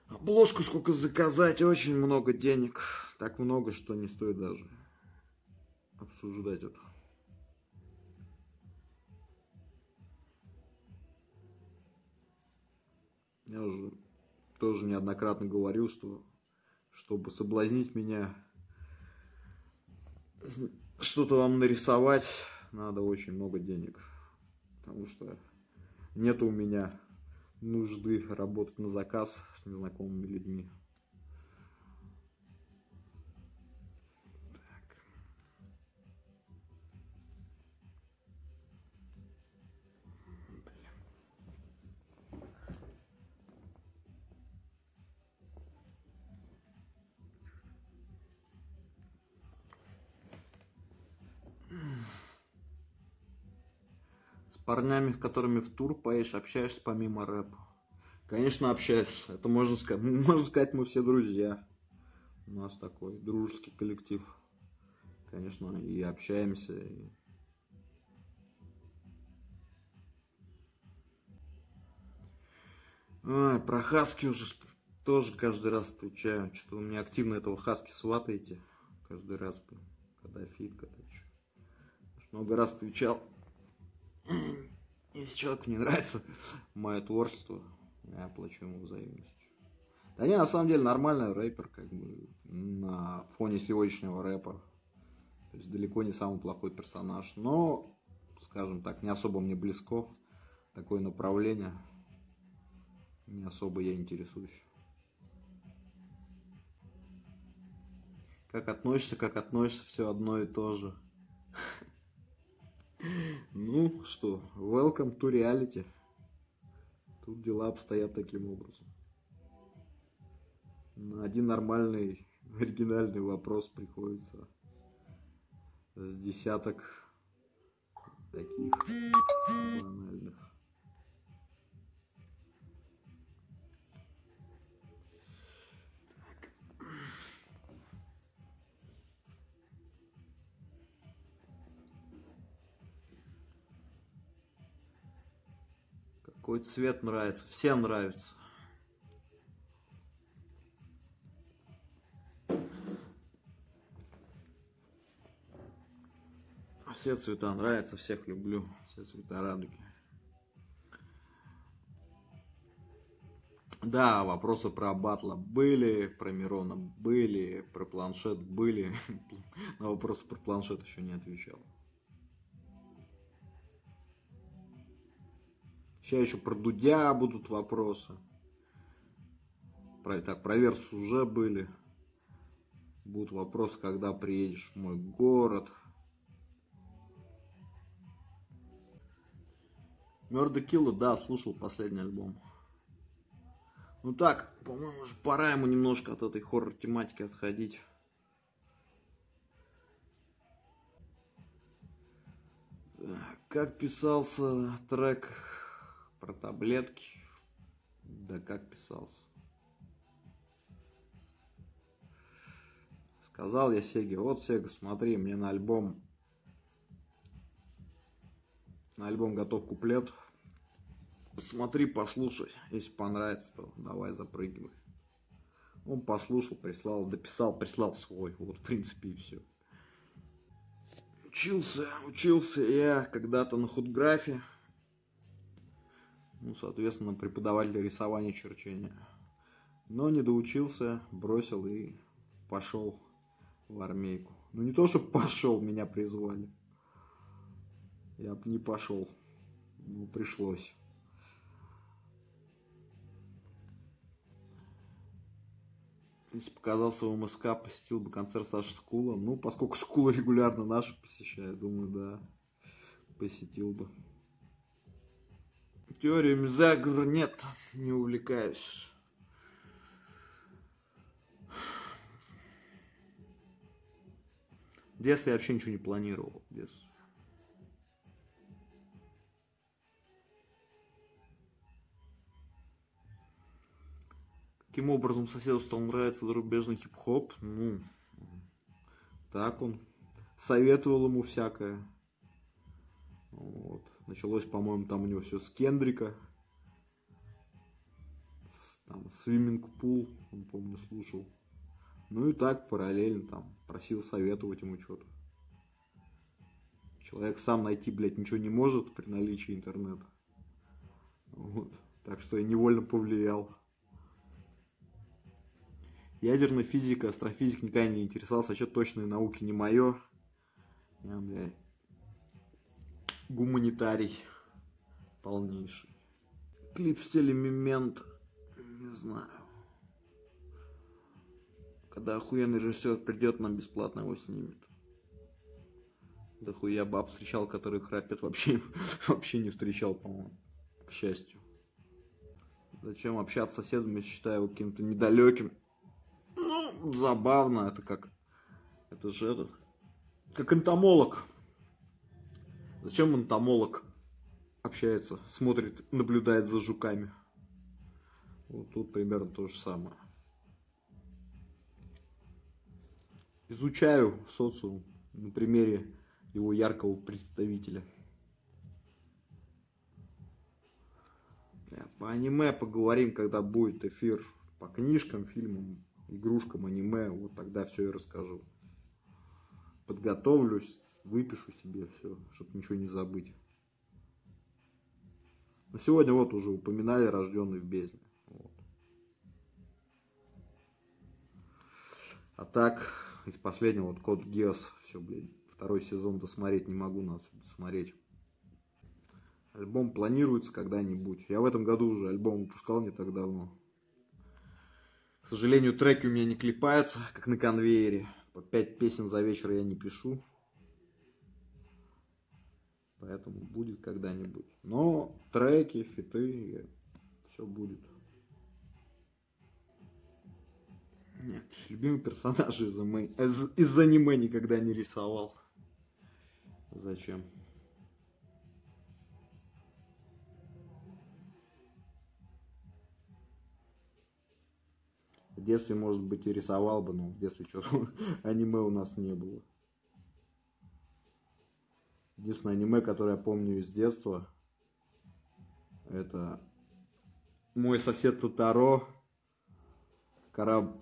Обложку сколько заказать, очень много денег. Так много, что не стоит даже обсуждать это. Я уже тоже неоднократно говорил, что чтобы соблазнить меня, что-то вам нарисовать, надо очень много денег. Потому что нет у меня нужды работать на заказ с незнакомыми людьми. Парнями, с которыми в тур поешь, общаешься помимо рэпа? Конечно, общаюсь. Это можно сказать. Можно сказать, мы все друзья. У нас такой дружеский коллектив. Конечно, и общаемся. И... Ой, про хаски уже тоже каждый раз отвечаю. Что-то у меня активно этого хаски сватаете. Каждый раз, когда фит, когда что. Много раз отвечал. Если человеку не нравится мое творчество, я плачу ему взаимностью. Да не, на самом деле нормальный рэпер, как бы, на фоне сегодняшнего рэпа. То есть далеко не самый плохой персонаж. Но, скажем так, не особо мне близко такое направление. Не особо я интересуюсь. Как относишься, как относишься, все одно и то же. Ну что, welcome to reality. Тут дела обстоят таким образом. На один нормальный, оригинальный вопрос приходится с десяток таких Какой цвет нравится? Всем нравится. Все цвета нравятся, всех люблю. Все цвета радуги. Да, вопросы про батла были, про Мирона были, про планшет были. На вопросы про планшет еще не отвечал. Сейчас еще про Дудя будут вопросы. Про, так, про Верс уже были. Будут вопросы, когда приедешь в мой город. Murder Killer, да, слушал последний альбом. Ну так, по-моему, уже пора ему немножко от этой хоррор-тематики отходить. Как писался трек про таблетки? Да как писался? Сказал я Сеге, вот Сега, смотри, мне на альбом на альбом готов куплет. Посмотри, послушай. Если понравится, то давай запрыгивай. Он послушал, прислал, дописал, прислал свой. Вот, в принципе, и все. Учился, учился я когда-то на худграфе. Ну, соответственно, преподаватель рисования черчения. Но не доучился, бросил и пошел в армейку. Ну, не то, что пошел, меня призвали. Я бы не пошел. Ну, пришлось. Если показался в МСК, посетил бы концерт Саши Скула. Ну, поскольку Скула регулярно наши посещает, думаю, да, посетил бы. Теориями заговора нет, не увлекаюсь. В детстве я вообще ничего не планировал. В детстве. Каким образом соседу стал нравиться зарубежный хип-хоп? Ну, так он советовал ему всякое. Вот. Началось, по-моему, там у него все с Кендрика. С, там, Свиминг Пул, он, помню, слушал. Ну и так параллельно там просил советовать ему что-то. Человек сам найти, блядь, ничего не может при наличии интернета. Вот. Так что я невольно повлиял. Ядерная физика, астрофизик никогда не интересовался, что точные науки не мое. Я, бля, гуманитарий полнейший. Клип в стиле Мемент, не знаю. Когда охуенный режиссер придет, нам бесплатно его снимет. Да хуя баб встречал, которые храпят, вообще, вообще не встречал, по-моему, к счастью. Зачем общаться с соседом, если считаю его каким-то недалеким? Ну, забавно, это как... Это же это... Как энтомолог. Зачем энтомолог общается, смотрит, наблюдает за жуками? Вот тут примерно то же самое. Изучаю социум на примере его яркого представителя. По аниме поговорим, когда будет эфир по книжкам, фильмам, игрушкам, аниме, вот тогда все и расскажу. Подготовлюсь, выпишу себе все, чтобы ничего не забыть. Но сегодня вот уже упоминали рожденный в бездне. Вот. А так, из последнего, вот Код Геос, все, блин, второй сезон досмотреть не могу, надо досмотреть. Альбом планируется когда-нибудь. Я в этом году уже альбом выпускал не так давно. К сожалению, треки у меня не клепаются, как на конвейере. По пять песен за вечер я не пишу. Поэтому будет когда-нибудь. Но треки, фиты, все будет. Нет, любимый персонаж из, из, из аниме никогда не рисовал. Зачем? В детстве, может быть, и рисовал бы, но в детстве что-то аниме у нас не было. Единственное аниме, которое я помню из детства, это мой сосед Татаро, кораб...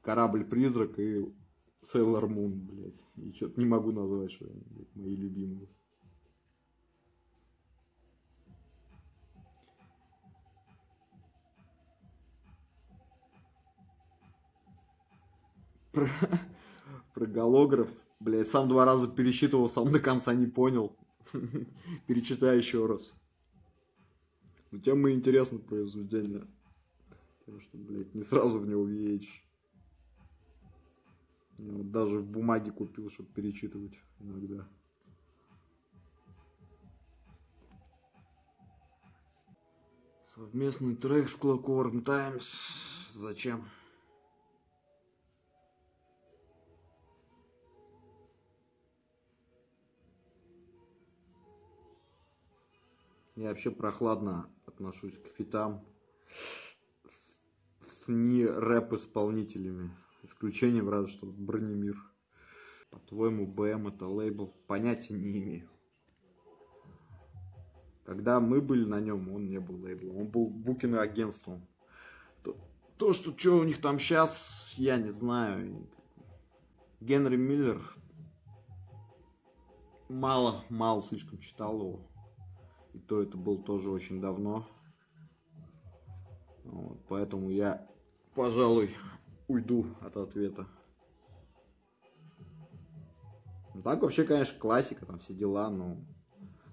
корабль-призрак и Сейлор Мун, блядь. И что-то не могу назвать, что они, мои любимые. Про, про голограф Блять, сам два раза пересчитывал, сам до конца не понял. Перечитай еще раз. Ну, тема интересное произведение. Потому что, блядь, не сразу в него въедешь. Я вот даже в бумаге купил, чтобы перечитывать иногда. Совместный трек с Clockwork Times. Зачем? Я вообще прохладно отношусь к фитам с, с не рэп-исполнителями. Исключением разве что Бронемир. По-твоему, БМ это лейбл? Понятия не имею. Когда мы были на нем, он не был лейблом. Он был букиным агентством. То, то что, что у них там сейчас, я не знаю. Генри Миллер мало, мало слишком читал его. И то это было тоже очень давно. Вот, поэтому я, пожалуй, уйду от ответа. Ну, так вообще, конечно, классика, там все дела, но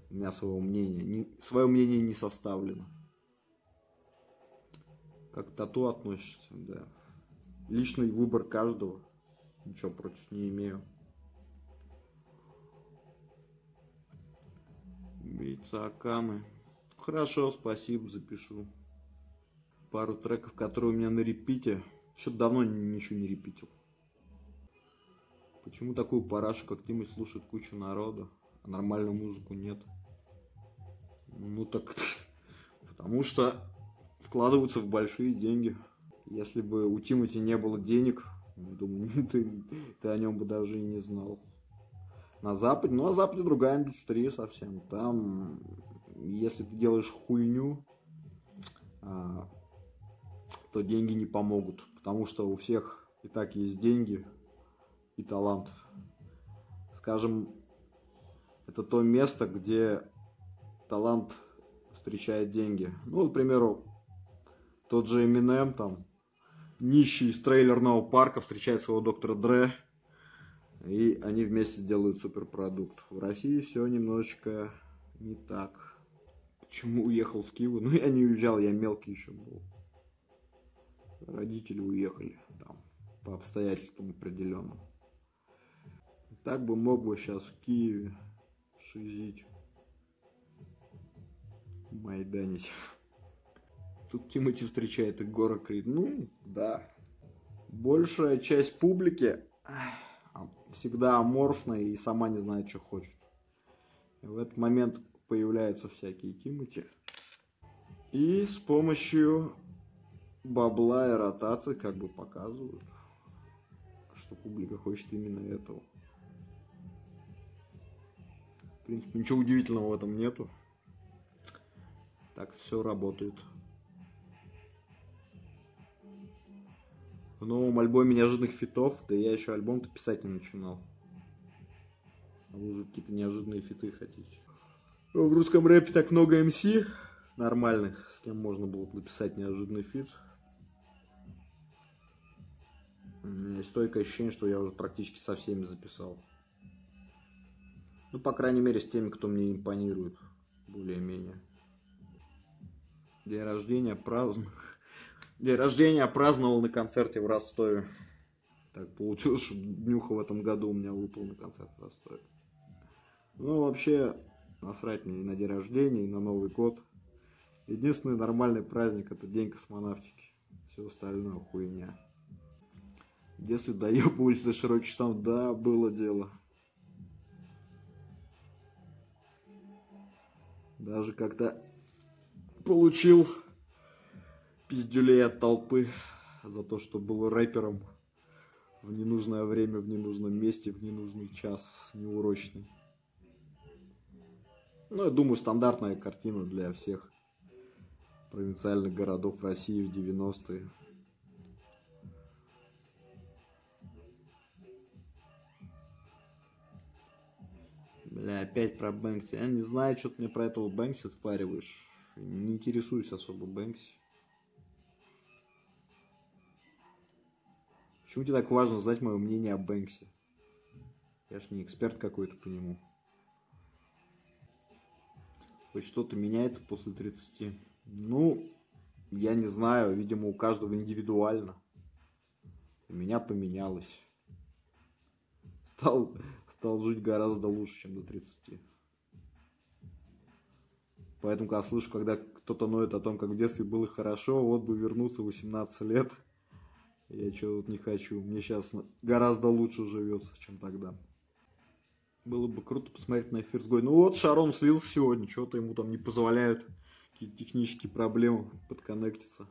у меня своего мнения, не, свое мнение не составлено. Как к тату относишься, да. Личный выбор каждого. Ничего против не имею. Убийца Акамы. Хорошо, спасибо, запишу. Пару треков, которые у меня на репите. Что-то давно ничего не репитил. Почему такую парашу, как Тимы, слушает куча народа, а нормальную музыку нет? Ну так, потому что вкладываются в большие деньги. Если бы у Тимати не было денег, думаю, ты, ты о нем бы даже и не знал на Западе. Ну, а Западе другая индустрия совсем. Там, если ты делаешь хуйню, а, то деньги не помогут. Потому что у всех и так есть деньги и талант. Скажем, это то место, где талант встречает деньги. Ну, к примеру, тот же Eminem там, нищий из трейлерного парка встречает своего доктора Дре, и они вместе делают суперпродукт. В России все немножечко не так. Почему уехал в Киев? Ну, я не уезжал, я мелкий еще был. Родители уехали там по обстоятельствам определенным. Так бы мог бы сейчас в Киеве шизить. Майданить. Тут Тимати встречает Егора Крид. Ну, да. Большая часть публики всегда аморфна и сама не знает, что хочет. И в этот момент появляются всякие Тимати. И с помощью бабла и ротации как бы показывают, что публика хочет именно этого. В принципе, ничего удивительного в этом нету. Так все работает. В новом альбоме неожиданных фитов, да я еще альбом-то писать не начинал. А вы уже какие-то неожиданные фиты хотите. В русском рэпе так много MC нормальных, с кем можно было бы написать неожиданный фит. У меня есть стойкое ощущение, что я уже практически со всеми записал. Ну, по крайней мере, с теми, кто мне импонирует. Более-менее. День рождения праздновал. День рождения праздновал на концерте в Ростове. Так получилось, что днюха в этом году у меня выпал на концерт в Ростове. Ну, вообще, насрать мне и на день рождения, и на Новый год. Единственный нормальный праздник это День космонавтики. Все остальное хуйня. Детстве доебывались за широкий штамп, да, было дело. Даже как-то получил пиздюлей от толпы за то, что был рэпером в ненужное время, в ненужном месте, в ненужный час, неурочный. Ну, я думаю, стандартная картина для всех провинциальных городов России в 90-е. Бля, опять про Бэнкси. Я не знаю, что ты мне про этого Бэнкси впариваешь. Не интересуюсь особо Бэнкси. Почему тебе так важно знать мое мнение о Бэнксе? Я ж не эксперт какой-то по нему. Хоть что-то меняется после 30. Ну, я не знаю, видимо, у каждого индивидуально. У меня поменялось. Стал, стал жить гораздо лучше, чем до 30. Поэтому, когда слышу, когда кто-то ноет о том, как в детстве было хорошо, вот бы вернуться в 18 лет, я что тут не хочу. Мне сейчас гораздо лучше живется, чем тогда. Было бы круто посмотреть на эфир с Гой. Ну вот, Шарон слился сегодня, что-то ему там не позволяют. Какие-то технические проблемы подконнектиться.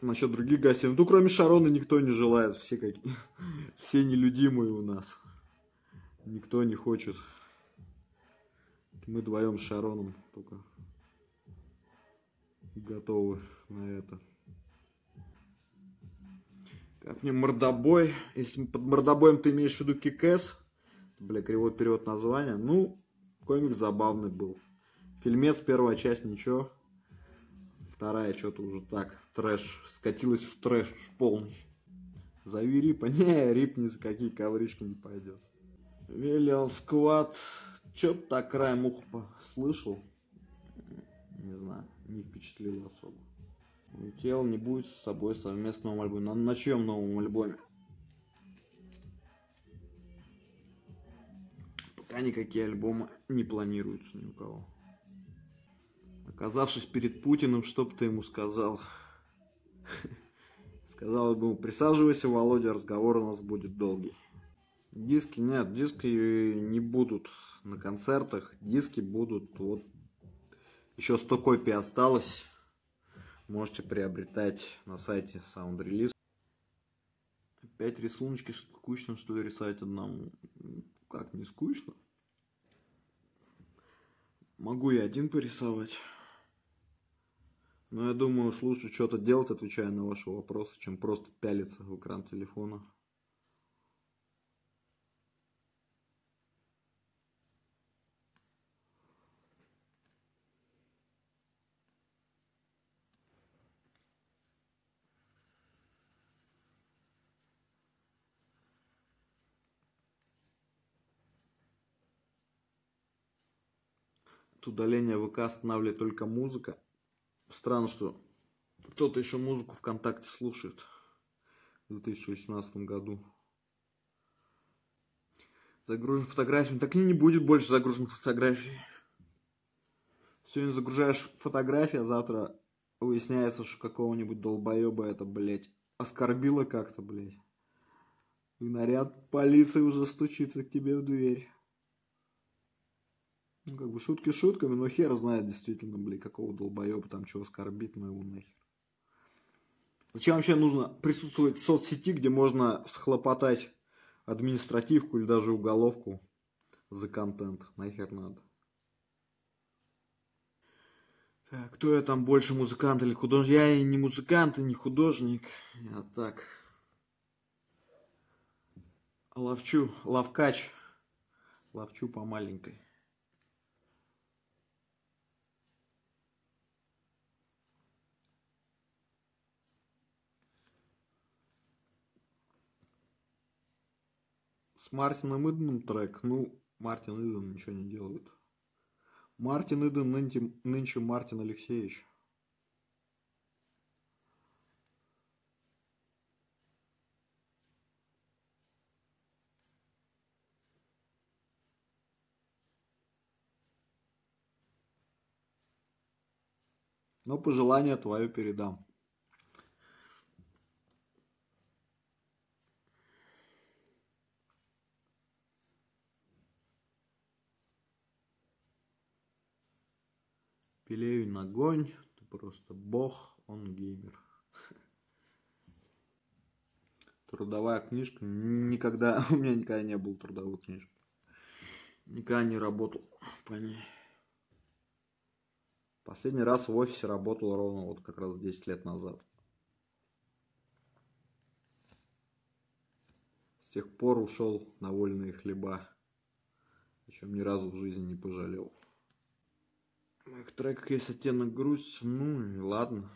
Насчет других гостей. Ну, кроме Шарона никто не желает. Все какие. Все нелюдимые у нас. Никто не хочет. Мы вдвоем с Шароном только готовы на это. Как мне мордобой? Если под мордобоем ты имеешь в виду кикэс, бля, кривой перевод названия, ну, комик забавный был. Фильмец, первая часть, ничего. Вторая что-то уже так, трэш, скатилась в трэш полный. Зови Рипа. Не, Рип ни за какие ковришки не пойдет. Велел Сквад. Чё-то так краем уха слышал. Не знаю, не впечатлил особо. Улетел, не будет с собой совместного альбома. На, на чьем новом альбоме? Пока никакие альбомы не планируются ни у кого. Оказавшись перед Путиным, что бы ты ему сказал? Сказал бы, присаживайся, Володя, разговор у нас будет долгий. Диски нет, диски не будут на концертах, диски будут вот еще 100 копий осталось можете приобретать на сайте Sound Release. Опять рисуночки скучно, что ли, рисовать одному? Как, не скучно? Могу я один порисовать. Но я думаю, уж лучше что-то делать, отвечая на ваши вопросы, чем просто пялиться в экран телефона. Удаление ВК останавливает только музыка. Странно, что кто-то еще музыку ВКонтакте слушает в 2018 году. Загружен фотографиями. Так и не будет больше загруженных фотографий. Сегодня загружаешь фотографии, а завтра выясняется, что какого-нибудь долбоеба это, блядь, оскорбило как-то, блядь. И наряд полиции уже стучится к тебе в дверь. Ну, как бы шутки шутками, но хер знает действительно, блин, какого долбоеба там чего скорбит, ну его нахер. Зачем вообще нужно присутствовать в соцсети, где можно схлопотать административку или даже уголовку за контент? Нахер надо. Так, кто я там больше, музыкант или художник? Я и не музыкант, и не художник. Я так. Ловчу, ловкач. Ловчу по маленькой. Мартином Иденом трек. Ну, Мартин Иден ничего не делает. Мартин Иден нынче, нынче Мартин Алексеевич. Но пожелание твое передам. Пелевин огонь, ты просто бог, он геймер. Трудовая книжка. Никогда, у меня никогда не было трудовой книжки. Никогда не работал по ней. Последний раз в офисе работал ровно вот как раз 10 лет назад. С тех пор ушел на вольные хлеба. Причем ни разу в жизни не пожалел. Моих треках есть оттенок грусть, ну ладно.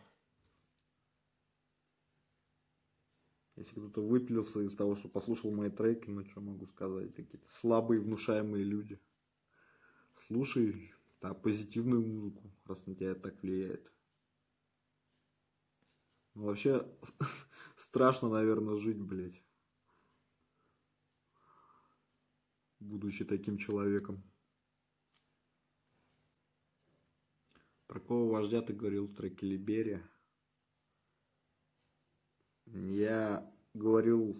Если кто-то выпилился из того, что послушал мои треки, ну что могу сказать, какие-то слабые внушаемые люди. Слушай, да, позитивную музыку, раз на тебя так влияет. Ну, вообще, страшно, наверное, жить, блядь. Будучи таким человеком. Про кого вождя ты говорил в треке Либерия? Я говорил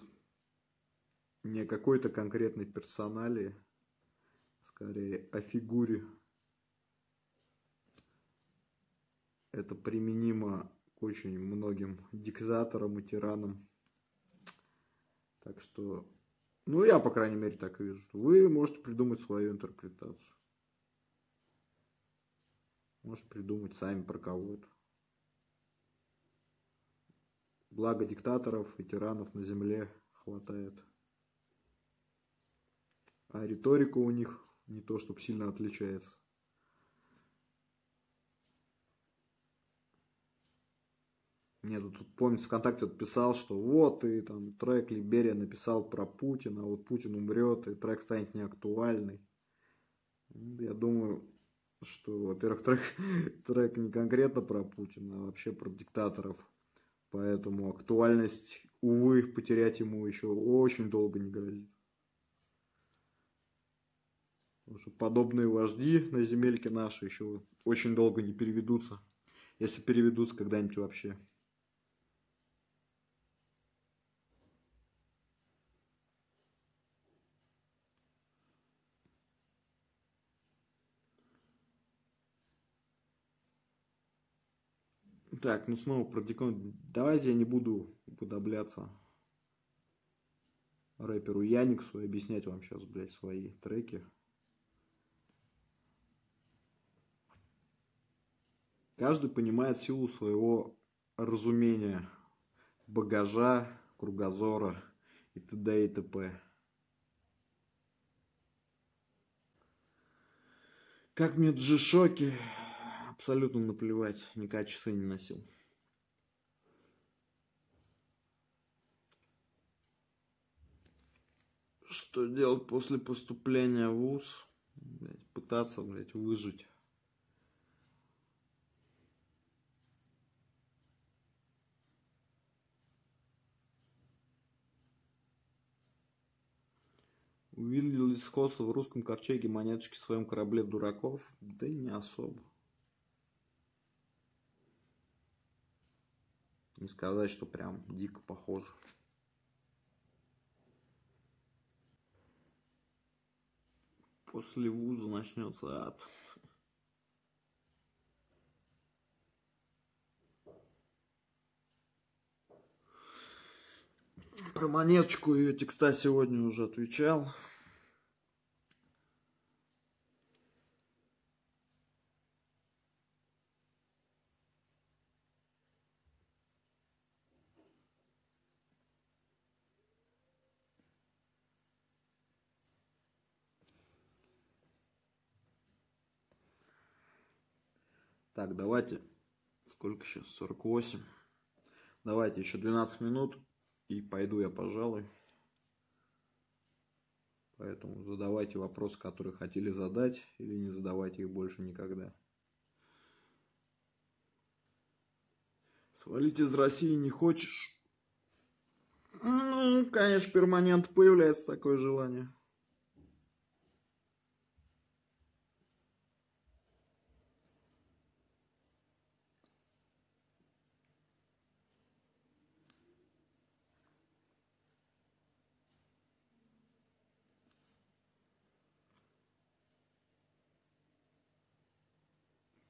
не о какой-то конкретной персоналии, скорее о фигуре это применимо к очень многим диктаторам и тиранам. Так что, ну я, по крайней мере, так вижу, вы можете придумать свою интерпретацию. Можете придумать сами про кого это. Благо диктаторов и тиранов на земле хватает. А риторика у них не то, чтобы сильно отличается. Нет, тут, помню, ВКонтакте писал, что вот, и там трек Либерия написал про Путина, вот Путин умрет, и трек станет неактуальный. Я думаю, что, во-первых, трек, трек не конкретно про Путина, а вообще про диктаторов. Поэтому актуальность, увы, потерять ему еще очень долго не грозит. Потому что подобные вожди на земельке наши еще очень долго не переведутся. Если переведутся когда-нибудь вообще. Так, ну снова про Дикон. Давайте я не буду уподобляться рэперу Яниксу и объяснять вам сейчас, блядь, свои треки. Каждый понимает силу своего разумения, багажа, кругозора и т.д. и т.п. Как мне джишоки абсолютно наплевать, никогда часы не носил. Что делать после поступления в ВУЗ? Блядь, пытаться, блядь, выжить. Увидели ли сходство в русском ковчеге монеточки в своем корабле дураков? Да и не особо. Не сказать, что прям дико похоже. После вуза начнется ад. Про монеточку ее текста сегодня уже отвечал. Так, давайте. Сколько сейчас? 48. Давайте еще 12 минут. И пойду я, пожалуй. Поэтому задавайте вопросы, которые хотели задать, или не задавайте их больше никогда. Свалить из России не хочешь? Ну, конечно, перманент появляется такое желание.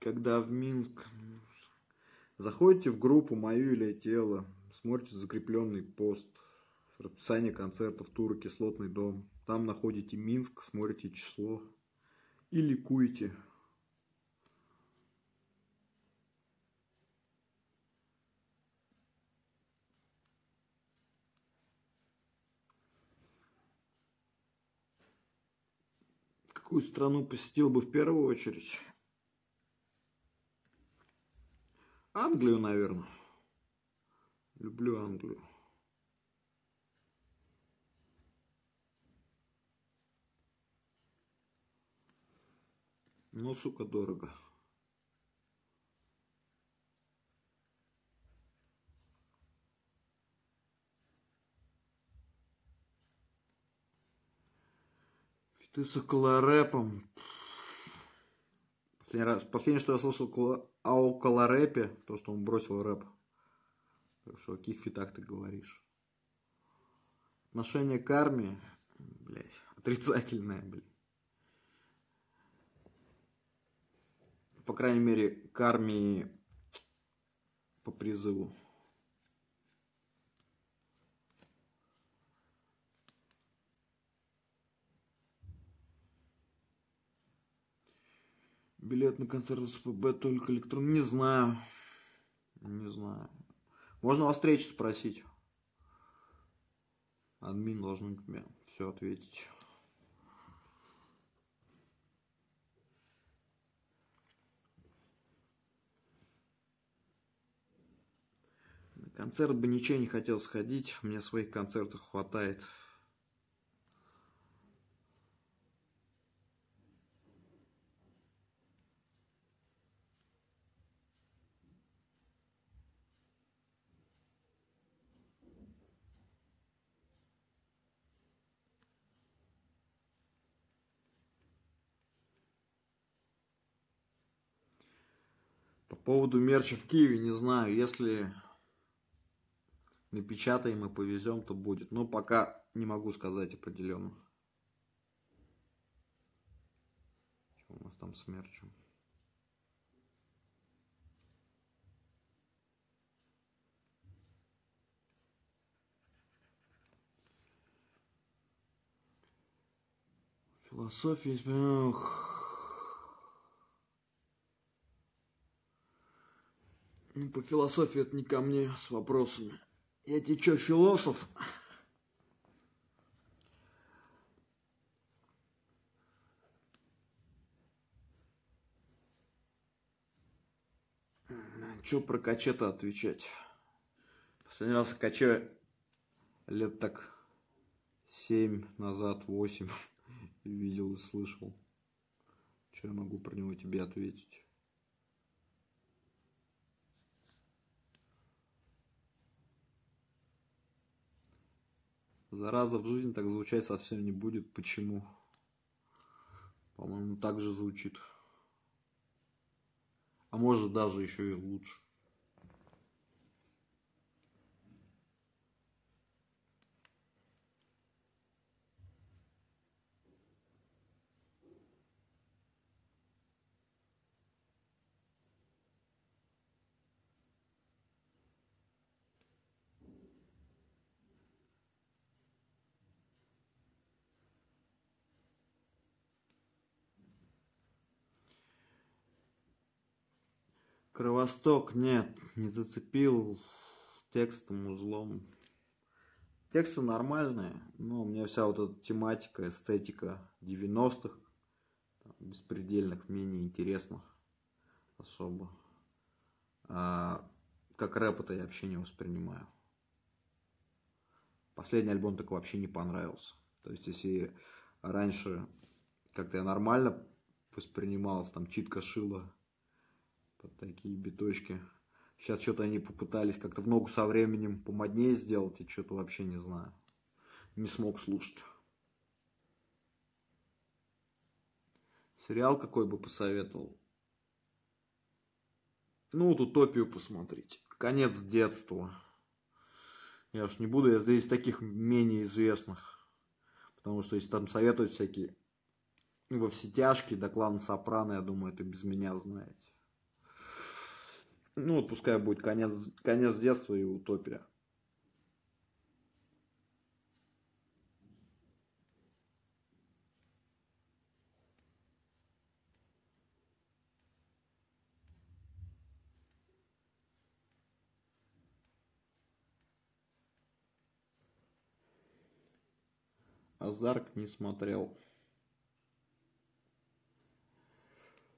Когда в Минск заходите в группу мою или тело, смотрите закрепленный пост, расписание концертов, туры, кислотный дом. Там находите Минск, смотрите число и ликуете. Какую страну посетил бы в первую очередь? Англию, наверное. Люблю Англию. Ну, сука, дорого. Ты с околорэпом. Последний, раз, последнее, что я слышал а около рэпе, то, что он бросил рэп. Так что о каких фитах ты говоришь? Отношение к армии, блядь, отрицательное, блядь. По крайней мере, к армии по призыву. Билет на концерт СПБ только электронный. Не знаю. Не знаю. Можно о встрече спросить. Админ должен мне все ответить. На концерт бы ничего не хотел сходить. Мне своих концертов хватает. Поводу мерча в Киеве не знаю. Если напечатаем и повезем, то будет. Но пока не могу сказать определенно. Что у нас там с мерчем? Философия, ох, по философии это не ко мне с вопросами. Я тебе что, философ? Че про качета отвечать? Последний раз кача лет так семь назад, восемь видел и слышал. Что я могу про него тебе ответить? Зараза в жизни так звучать совсем не будет. Почему? По-моему, так же звучит. А может даже еще и лучше. Кровосток нет, не зацепил текстом, узлом. Тексты нормальные, но у меня вся вот эта тематика, эстетика 90-х, беспредельных, мне не интересно особо. А как рэп это я вообще не воспринимаю. Последний альбом так вообще не понравился. То есть, если раньше как-то я нормально воспринималось, там читка шила под такие биточки. Сейчас что-то они попытались как-то в ногу со временем помоднее сделать, и что-то вообще не знаю. Не смог слушать. Сериал какой бы посоветовал? Ну, вот утопию посмотрите. Конец детства. Я уж не буду, это из таких менее известных. Потому что если там советуют всякие во все тяжкие, до клана Сопрано, я думаю, это без меня знаете. Ну вот пускай будет конец, конец детства и утопия. Азарк не смотрел.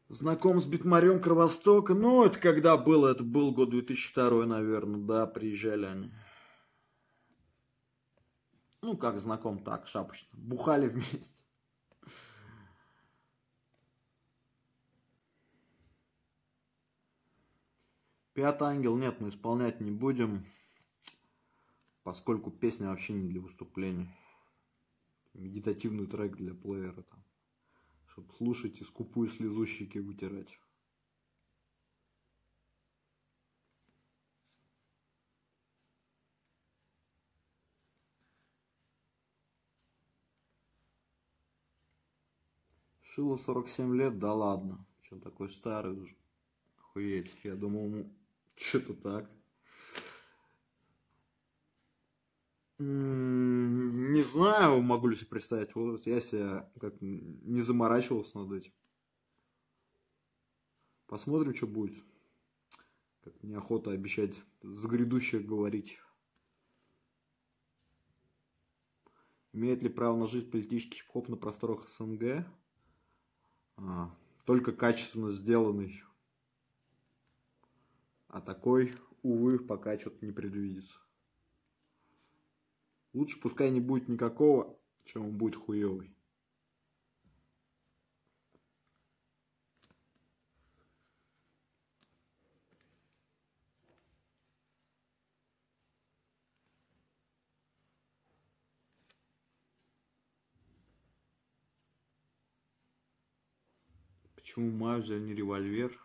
Знаком с Битмарем Кровостока. Ну, это когда было, это был год 2002, наверное, да, приезжали они. Ну, как знаком, так, шапочно. Бухали вместе. Пятый ангел нет, мы исполнять не будем, поскольку песня вообще не для выступления. Медитативный трек для плеера там чтобы слушать и скупую слезу щеки вытирать. Шило 47 лет, да ладно. Что такой старый уже? Охуеть. Я думал, ему что-то так. Не знаю, могу ли себе представить возраст. Я себя как не заморачивался над этим. Посмотрим, что будет. Как неохота обещать за грядущее говорить. Имеет ли право на жизнь политический хип-хоп на просторах СНГ? А, только качественно сделанный. А такой, увы, пока что-то не предвидится. Лучше пускай не будет никакого, чем он будет хуёвый. Почему Маузер, а не револьвер?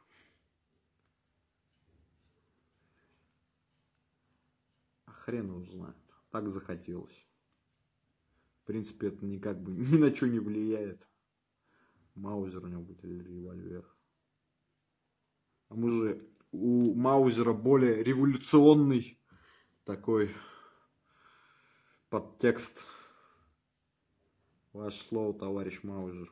А хрен знает так захотелось. В принципе, это никак бы ни на что не влияет. Маузер у него будет или револьвер. А мы же у Маузера более революционный такой подтекст. Ваше слово, товарищ Маузер.